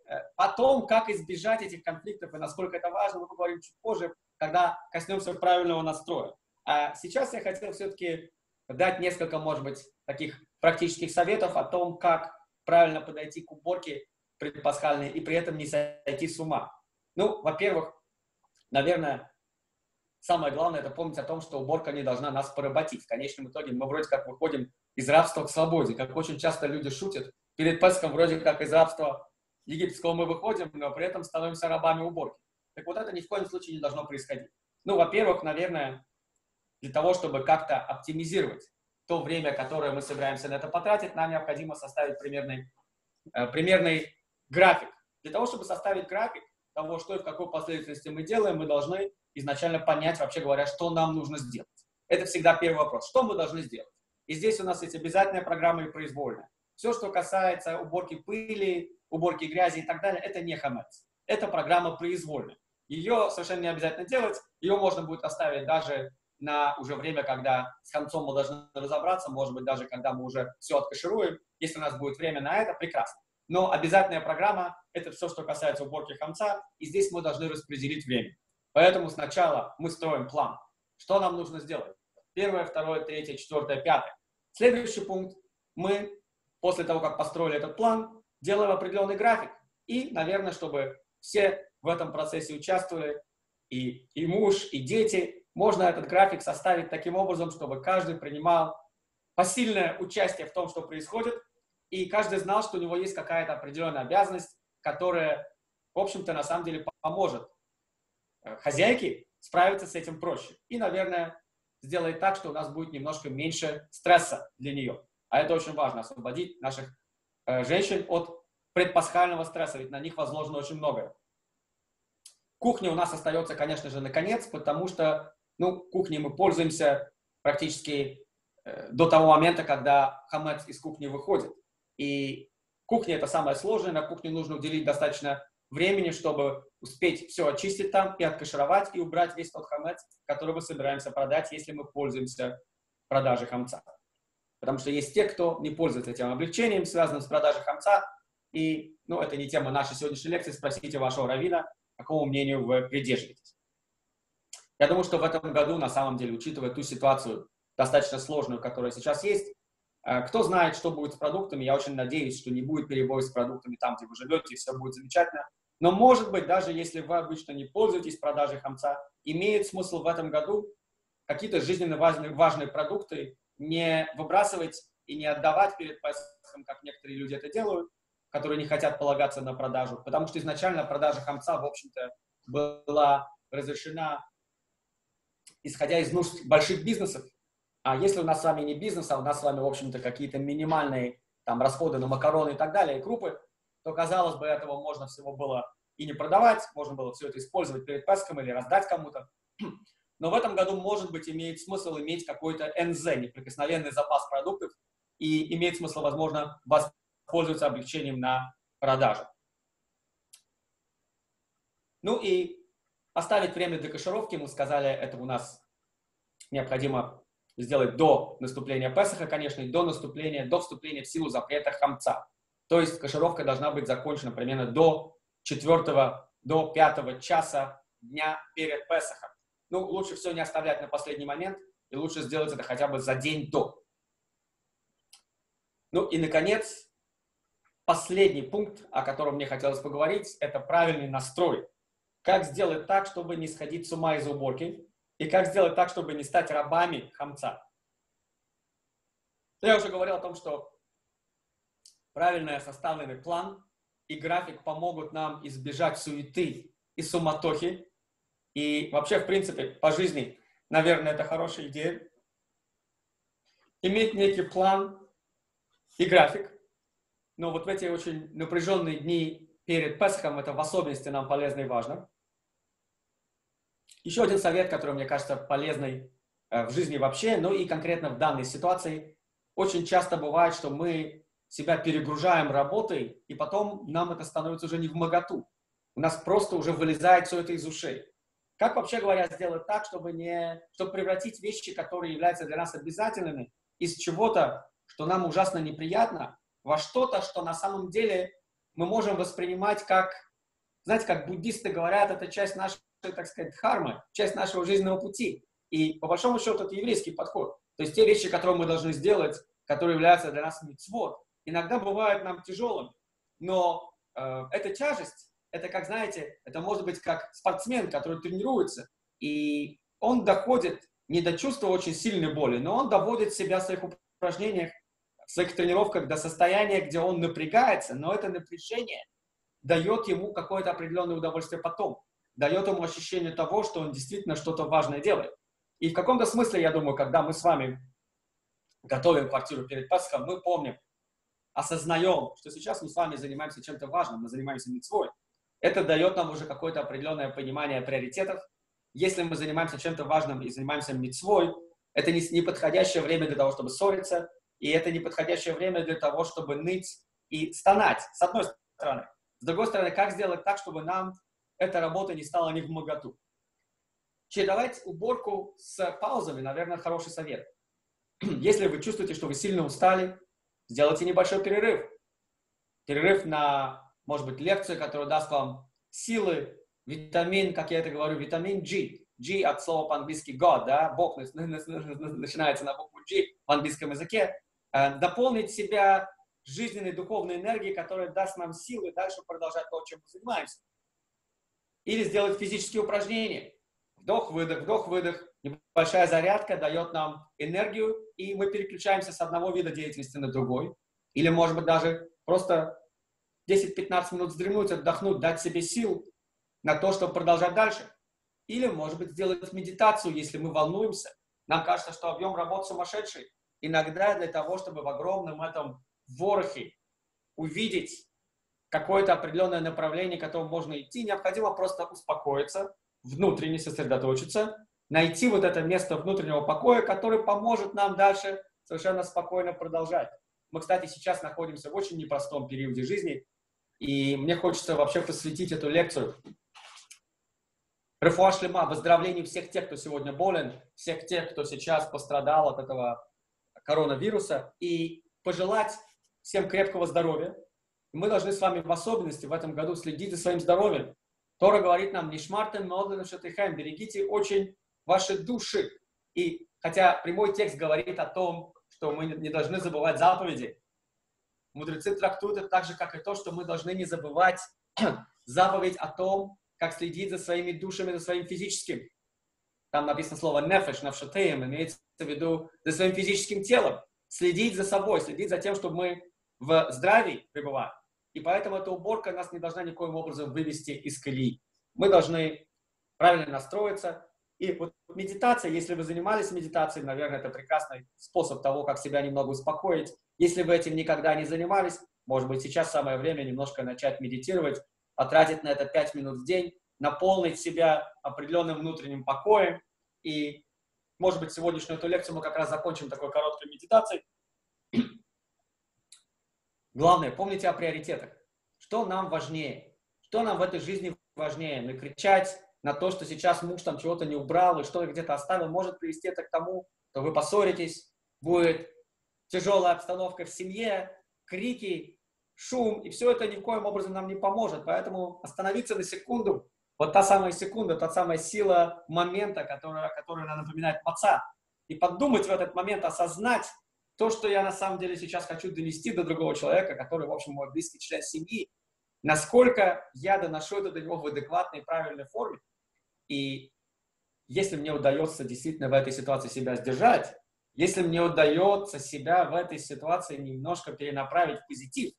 Э, о том, как избежать этих конфликтов и насколько это важно, мы поговорим чуть позже, когда коснемся правильного настроя. А сейчас я хотел все-таки дать несколько, может быть, таких практических советов о том, как правильно подойти к уборке предпасхальной и при этом не сойти с ума. Ну, во-первых, наверное, самое главное это помнить о том, что уборка не должна нас поработить. В конечном итоге мы вроде как выходим из рабства к свободе. Как очень часто люди шутят, перед Пасхом вроде как из рабства египетского мы выходим, но при этом становимся рабами уборки. Так вот это ни в коем случае не должно происходить. Ну, во-первых, наверное, для того, чтобы как-то оптимизировать то время, которое мы собираемся на это потратить, нам необходимо составить примерный, э, примерный график. Для того, чтобы составить график, того, что и в какой последовательности мы делаем, мы должны изначально понять, вообще говоря, что нам нужно сделать. Это всегда первый вопрос. Что мы должны сделать? И здесь у нас есть обязательная программа и произвольная. Все, что касается уборки пыли, уборки грязи и так далее, это не хамец. Это программа произвольная. Ее совершенно не обязательно делать. Ее можно будет оставить даже на уже время, когда с хамцом мы должны разобраться, может быть, даже когда мы уже все откашируем. Если у нас будет время на это, прекрасно. Но обязательная программа – это все, что касается уборки хамца, и здесь мы должны распределить время. Поэтому сначала мы строим план. Что нам нужно сделать? Первое, второе, третье, четвертое, пятое. Следующий пункт. Мы после того, как построили этот план, делаем определенный график. И, наверное, чтобы все в этом процессе участвовали, и, и муж, и дети, можно этот график составить таким образом, чтобы каждый принимал посильное участие в том, что происходит, и каждый знал, что у него есть какая-то определенная обязанность, которая в общем-то, на самом деле поможет э, хозяйке справиться с этим проще. И, наверное, сделает так, что у нас будет немножко меньше стресса для нее. А это очень важно, освободить наших э, женщин от предпасхального стресса, ведь на них возложено очень многое. Кухня у нас остается, конечно же, наконец, потому что ну, кухней мы пользуемся практически э, до того момента, когда хамец из кухни выходит. И кухня это самое сложное, на кухне нужно уделить достаточно времени, чтобы успеть все очистить там и откашировать, и убрать весь тот хамец, который мы собираемся продать, если мы пользуемся продажей хамца. Потому что есть те, кто не пользуется этим облегчением, связанным с продажей хамца, и, ну, это не тема нашей сегодняшней лекции, спросите вашего равина, какому мнению вы придерживаетесь. Я думаю, что в этом году, на самом деле, учитывая ту ситуацию достаточно сложную, которая сейчас есть, кто знает, что будет с продуктами, я очень надеюсь, что не будет перебоев с продуктами там, где вы живете, и все будет замечательно. Но, может быть, даже если вы обычно не пользуетесь продажей хамца, имеет смысл в этом году какие-то жизненно важные, важные продукты не выбрасывать и не отдавать перед Песхом, как некоторые люди это делают, которые не хотят полагаться на продажу. Потому что изначально продажа хамца, в общем-то, была разрешена исходя из нужд больших бизнесов. А если у нас с вами не бизнес, а у нас с вами, в общем-то, какие-то минимальные там расходы на макароны и так далее, и крупы, то, казалось бы, этого можно всего было и не продавать, можно было все это использовать перед Песком или раздать кому-то. Но в этом году, может быть, имеет смысл иметь какой-то НЗ, неприкосновенный запас продуктов, и имеет смысл, возможно, воспользоваться облегчением на продажу. Ну и оставить время для кашировки, мы сказали, это у нас необходимо сделать до наступления Песаха, конечно, и до наступления, до вступления в силу запрета хамца. То есть кашировка должна быть закончена примерно до 4 до 5 часа дня перед Песахом. Ну, лучше все не оставлять на последний момент, и лучше сделать это хотя бы за день до. Ну и, наконец, последний пункт, о котором мне хотелось поговорить, это правильный настрой. Как сделать так, чтобы не сходить с ума из уборки, и как сделать так, чтобы не стать рабами хамца. Я уже говорил о том, что правильно составленный план и график помогут нам избежать суеты и суматохи. И вообще, в принципе, по жизни, наверное, это хорошая идея. Иметь некий план и график. Но вот в эти очень напряженные дни перед Песхом это в особенности нам полезно и важно. Еще один совет, который мне кажется полезный э, в жизни вообще, ну и конкретно в данной ситуации. Очень часто бывает, что мы себя перегружаем работой, и потом нам это становится уже не в моготу. У нас просто уже вылезает все это из ушей. Как вообще говоря сделать так, чтобы, не, чтобы превратить вещи, которые являются для нас обязательными, из чего-то, что нам ужасно неприятно, во что-то, что на самом деле мы можем воспринимать как, знаете, как буддисты говорят, это часть нашей, так сказать, дхармы, часть нашего жизненного пути. И по большому счету это еврейский подход. То есть те вещи, которые мы должны сделать, которые являются для нас митцвот, иногда бывают нам тяжелыми. Но э, эта тяжесть, это как, знаете, это может быть как спортсмен, который тренируется, и он доходит не до чувства очень сильной боли, но он доводит себя в своих упражнениях, в своих тренировках до состояния, где он напрягается, но это напряжение дает ему какое-то определенное удовольствие потом, дает ему ощущение того, что он действительно что-то важное делает. И в каком-то смысле, я думаю, когда мы с вами готовим квартиру перед Пасхом, мы помним, осознаем, что сейчас мы с вами занимаемся чем-то важным, мы занимаемся митцвой, это дает нам уже какое-то определенное понимание приоритетов. Если мы занимаемся чем-то важным и занимаемся митцвой, это не неподходящее время для того, чтобы ссориться, и это неподходящее время для того, чтобы ныть и стонать, с одной стороны. С другой стороны, как сделать так, чтобы нам эта работа не стала не в моготу? Чередовать уборку с паузами, наверное, хороший совет. Если вы чувствуете, что вы сильно устали, сделайте небольшой перерыв. Перерыв на, может быть, лекцию, которая даст вам силы, витамин, как я это говорю, витамин G. G от слова по-английски God, да, Бог начинается на букву G в английском языке. Э, дополнить себя жизненной духовной энергией, которая даст нам силы дальше продолжать то, чем мы занимаемся. Или сделать физические упражнения. Вдох-выдох, вдох-выдох. Небольшая зарядка дает нам энергию, и мы переключаемся с одного вида деятельности на другой. Или, может быть, даже просто 10-15 минут вздремнуть, отдохнуть, дать себе сил на то, чтобы продолжать дальше. Или, может быть, сделать медитацию, если мы волнуемся. Нам кажется, что объем работы сумасшедший. Иногда для того, чтобы в огромном этом ворохе увидеть какое-то определенное направление, которому можно идти, необходимо просто успокоиться, внутренне сосредоточиться, найти вот это место внутреннего покоя, которое поможет нам дальше совершенно спокойно продолжать. Мы, кстати, сейчас находимся в очень непростом периоде жизни, и мне хочется вообще посвятить эту лекцию Рефуа шлема, выздоровлению всех тех, кто сегодня болен, всех тех, кто сейчас пострадал от этого коронавируса, и пожелать всем крепкого здоровья. Мы должны с вами в особенности в этом году следить за своим здоровьем. Тора говорит нам, «Нишмартен молден шатыхаем», берегите очень ваши души. И хотя прямой текст говорит о том, что мы не должны забывать заповеди, мудрецы трактуют это так же, как и то, что мы должны не забывать заповедь о том, как следить за своими душами, за своим физическим. Там написано слово нефеш, навшатеем, имеется в виду за своим физическим телом. Следить за собой, следить за тем, чтобы мы в здравии пребывали. И поэтому эта уборка нас не должна никоим образом вывести из колеи. Мы должны правильно настроиться. И вот медитация, если вы занимались медитацией, наверное, это прекрасный способ того, как себя немного успокоить. Если вы этим никогда не занимались, может быть, сейчас самое время немножко начать медитировать, потратить на это 5 минут в день, наполнить себя определенным внутренним покоем. И, может быть, сегодняшнюю эту лекцию мы как раз закончим такой короткой медитацией. Главное, помните о приоритетах. Что нам важнее? Что нам в этой жизни важнее? Мы кричать на то, что сейчас муж там чего-то не убрал и что где-то оставил, может привести это к тому, что вы поссоритесь, будет тяжелая обстановка в семье, крики, шум, и все это ни в коем образом нам не поможет. Поэтому остановиться на секунду, вот та самая секунда, та самая сила момента, которая, которая напоминает маца, и подумать в этот момент, осознать то, что я на самом деле сейчас хочу донести до другого человека, который, в общем, мой близкий член семьи, насколько я доношу это до него в адекватной и правильной форме. И если мне удается действительно в этой ситуации себя сдержать, если мне удается себя в этой ситуации немножко перенаправить в позитив,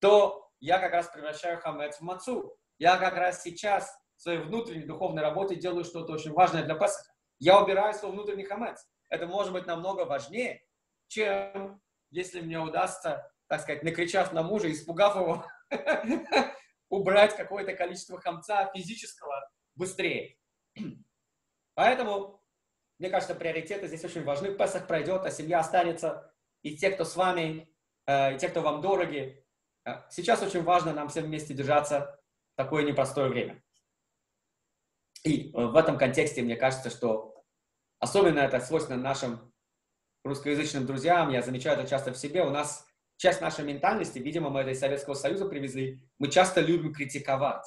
то я как раз превращаю хамец в мацу. Я как раз сейчас в своей внутренней духовной работе делаю что-то очень важное для Песаха. Я убираю свой внутренний хамец. Это может быть намного важнее, чем если мне удастся, так сказать, накричав на мужа, испугав его, убрать какое-то количество хамца физического быстрее. Поэтому, мне кажется, приоритеты здесь очень важны. Песах пройдет, а семья останется. И те, кто с вами, э, и те, кто вам дороги, Э, сейчас очень важно нам всем вместе держаться в такое непростое время. И э, в этом контексте мне кажется, что особенно это свойственно нашим русскоязычным друзьям, я замечаю это часто в себе, у нас часть нашей ментальности, видимо, мы это из Советского Союза привезли, мы часто любим критиковать.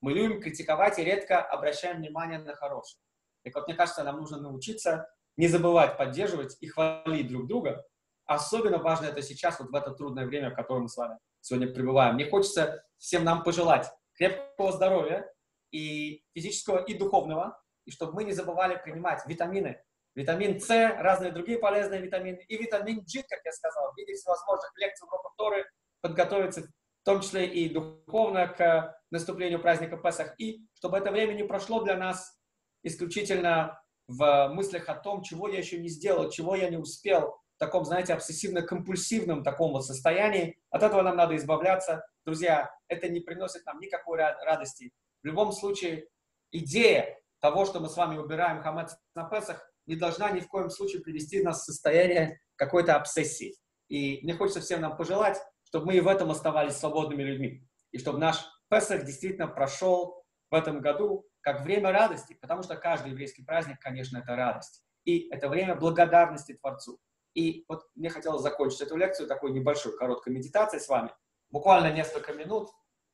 Мы любим критиковать и редко обращаем внимание на хорошее. Так вот, мне кажется, нам нужно научиться не забывать поддерживать и хвалить друг друга. Особенно важно это сейчас, вот в это трудное время, в котором мы с вами сегодня пребываем. Мне хочется всем нам пожелать крепкого здоровья и физического, и духовного, и чтобы мы не забывали принимать витамины, витамин С, разные другие полезные витамины, и витамин G, как я сказал, в виде всевозможных лекций, уроков Торы, подготовиться в том числе и духовно к наступлению праздника Песах, и чтобы это время не прошло для нас исключительно в мыслях о том, чего я еще не сделал, чего я не успел, таком, знаете, обсессивно-компульсивном таком вот состоянии. От этого нам надо избавляться. Друзья, это не приносит нам никакой радости. В любом случае, идея того, что мы с вами убираем хамец на Песах, не должна ни в коем случае привести нас в состояние какой-то обсессии. И мне хочется всем нам пожелать, чтобы мы и в этом оставались свободными людьми. И чтобы наш Песах действительно прошел в этом году как время радости, потому что каждый еврейский праздник, конечно, это радость. И это время благодарности Творцу. И вот мне хотелось закончить эту лекцию такой небольшой, короткой медитацией с вами. Буквально несколько минут.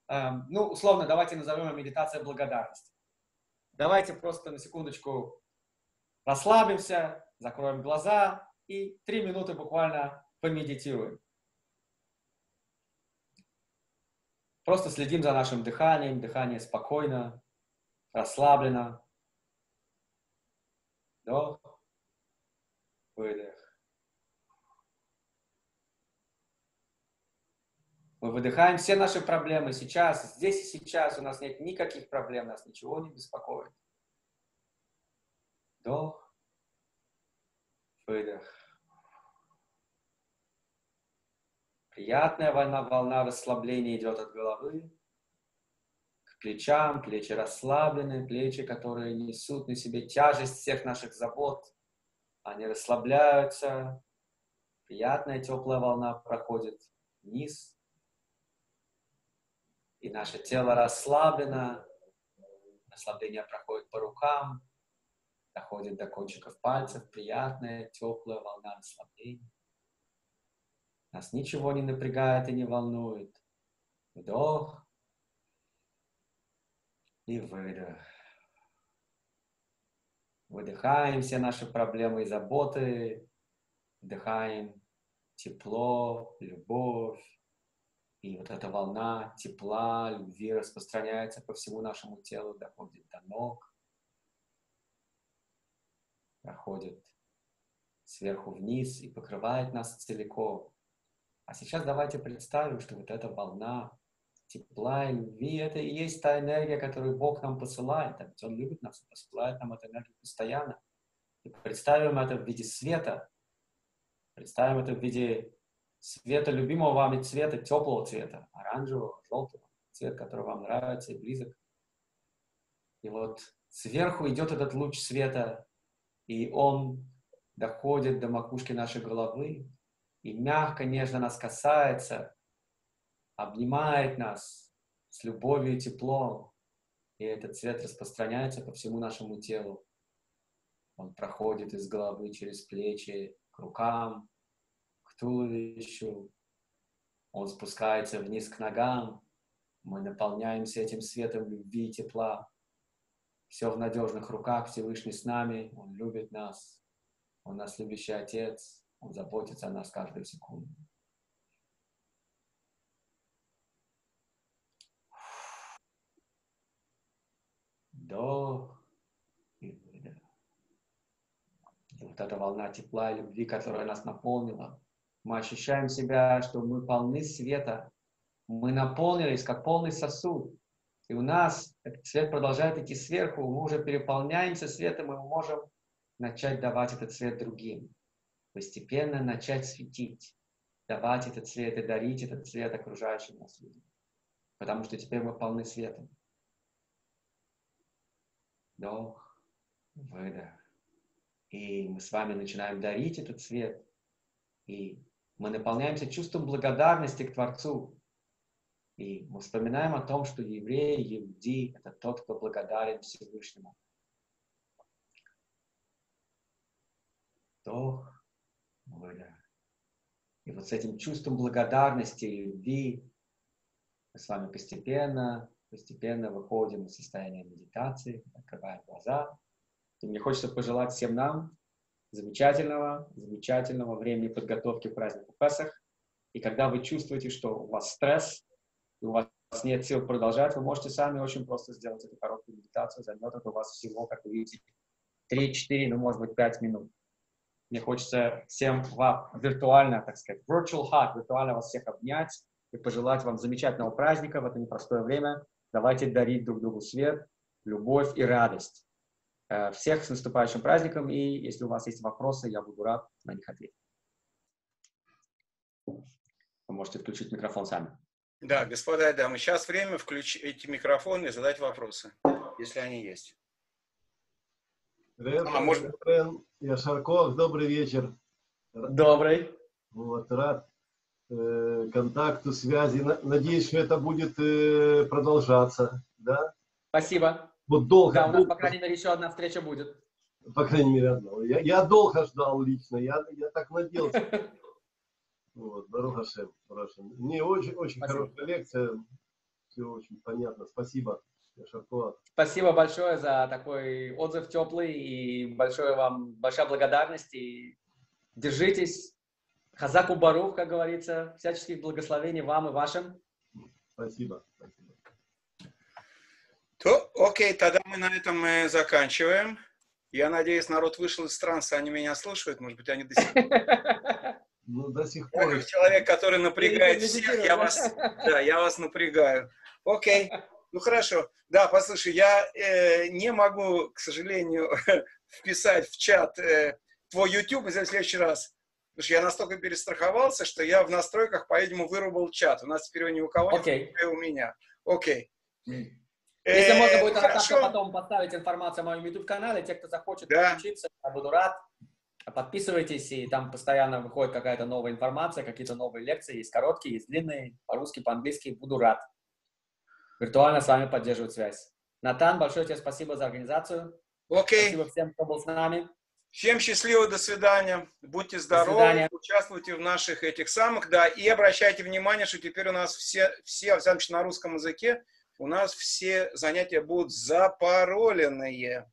Эм, ну, условно, давайте назовем ее медитация благодарности. Давайте просто на секундочку расслабимся, закроем глаза и три минуты буквально помедитируем. Просто следим за нашим дыханием, дыхание спокойно, расслаблено. Вдох, выдох. Мы выдыхаем все наши проблемы сейчас, здесь и сейчас. У нас нет никаких проблем, нас ничего не беспокоит. Вдох, выдох. Приятная волна, волна расслабления идет от головы к плечам, плечи расслаблены, плечи, которые несут на себе тяжесть всех наших забот. Они расслабляются, приятная теплая волна проходит вниз, и наше тело расслаблено, расслабление проходит по рукам, доходит до кончиков пальцев, приятная теплая волна расслабления. Нас ничего не напрягает и не волнует. Вдох и выдох. Выдыхаем все наши проблемы и заботы. Вдыхаем тепло, любовь. И вот эта волна тепла, любви распространяется по всему нашему телу, доходит до ног, проходит сверху вниз и покрывает нас целиком. А сейчас давайте представим, что вот эта волна тепла и любви, это и есть та энергия, которую Бог нам посылает. Ведь Он любит нас посылает нам эту энергию постоянно. И представим это в виде света, представим это в виде света любимого вами цвета, теплого цвета, оранжевого, желтого, цвет, который вам нравится и близок. И вот сверху идет этот луч света, и он доходит до макушки нашей головы, и мягко, нежно нас касается, обнимает нас с любовью и теплом, и этот цвет распространяется по всему нашему телу. Он проходит из головы через плечи к рукам, к туловищу. Он спускается вниз к ногам. Мы наполняемся этим светом любви и тепла. Все в надежных руках, Всевышний с нами, Он любит нас. Он нас любящий Отец. Он заботится о нас каждую секунду. Вдох и выдох. И вот эта волна тепла и любви, которая нас наполнила, мы ощущаем себя, что мы полны света. Мы наполнились, как полный сосуд. И у нас этот свет продолжает идти сверху, мы уже переполняемся светом, и мы можем начать давать этот свет другим постепенно начать светить, давать этот свет и дарить этот свет окружающим нас людям. Потому что теперь мы полны светом. Вдох, выдох. И мы с вами начинаем дарить этот свет. И мы наполняемся чувством благодарности к Творцу. И мы вспоминаем о том, что евреи, евди – это тот, кто благодарен Всевышнему. Вдох, Выдох. И вот с этим чувством благодарности и любви мы с вами постепенно, постепенно выходим из состояния медитации, открываем глаза. И мне хочется пожелать всем нам замечательного, замечательного времени подготовки к празднику Песах. И когда вы чувствуете, что у вас стресс, и у вас нет сил продолжать, вы можете сами очень просто сделать эту короткую медитацию. Займет это у вас всего, как вы видите, 3-4, ну, может быть, 5 минут. Мне хочется всем вам виртуально, так сказать, virtual hug, виртуально вас всех обнять и пожелать вам замечательного праздника в это непростое время. Давайте дарить друг другу свет, любовь и радость. Э, всех с наступающим праздником, и если у вас есть вопросы, я буду рад на них ответить. Вы можете включить микрофон сами. Да, господа, да, мы сейчас время включить микрофон и задать вопросы, если они есть. Рен, а, может... Рен Яшарков, добрый вечер. Добрый. Вот, рад э, контакту, связи. Надеюсь, что это будет э, продолжаться, да? Спасибо. Вот долго. Да, у нас, по крайней мере, еще одна встреча будет. По крайней мере, одна. Я, я долго ждал лично, я, я так надеялся. Вот, Баруха Шем, Не, очень, очень хорошая лекция, все очень понятно, спасибо. Спасибо большое за такой отзыв теплый и большое вам, большая благодарность. И держитесь. Хазаку Барух, как говорится. Всяческих благословений вам и вашим. Спасибо. Спасибо. То, окей, тогда мы на этом мы заканчиваем. Я надеюсь, народ вышел из транса, они меня слушают. Может быть, они до сих пор... Ну, до сих Я пор. как человек, который напрягает всех, я вас, да, я вас напрягаю. Окей, ну хорошо. Да, послушай, я э, не могу, к сожалению, вписать в чат э, твой YouTube в следующий раз. Потому что я настолько перестраховался, что я в настройках, по-видимому, вырубал чат. У нас теперь его ни у кого нет, Окей. только у меня. Окей. Если Э, можно будет ну, Анатолий, хорошо. потом поставить информацию о моем YouTube-канале, те, кто захочет Да. подключиться, я буду рад. Подписывайтесь, и там постоянно выходит какая-то новая информация, какие-то новые лекции, есть короткие, есть длинные, по-русски, по-английски, буду рад. Виртуально с вами поддерживать связь. Натан, большое тебе спасибо за организацию. Окей. Спасибо всем, кто был с нами. Всем счастливо, до свидания. Будьте здоровы, свидания. участвуйте в наших этих самых, да, и обращайте внимание, что теперь у нас все, все, во всяком случае, на русском языке, у нас все занятия будут запароленные.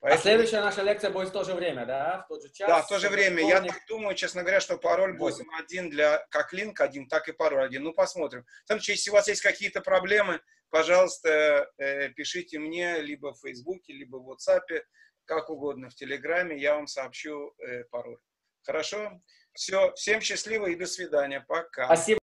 А Поэтому- следующая наша лекция будет в то же время, да? В тот же час. да, в то же время. Я так думаю, честно говоря, что пароль будет один для, как линк один, так и пароль один. Ну, посмотрим. В том случае, если у вас есть какие-то проблемы, пожалуйста, э, пишите мне либо в Фейсбуке, либо в WhatsApp, как угодно, в Телеграме, я вам сообщу э, пароль. Хорошо? Все, всем счастливо и до свидания. Пока. Спасибо.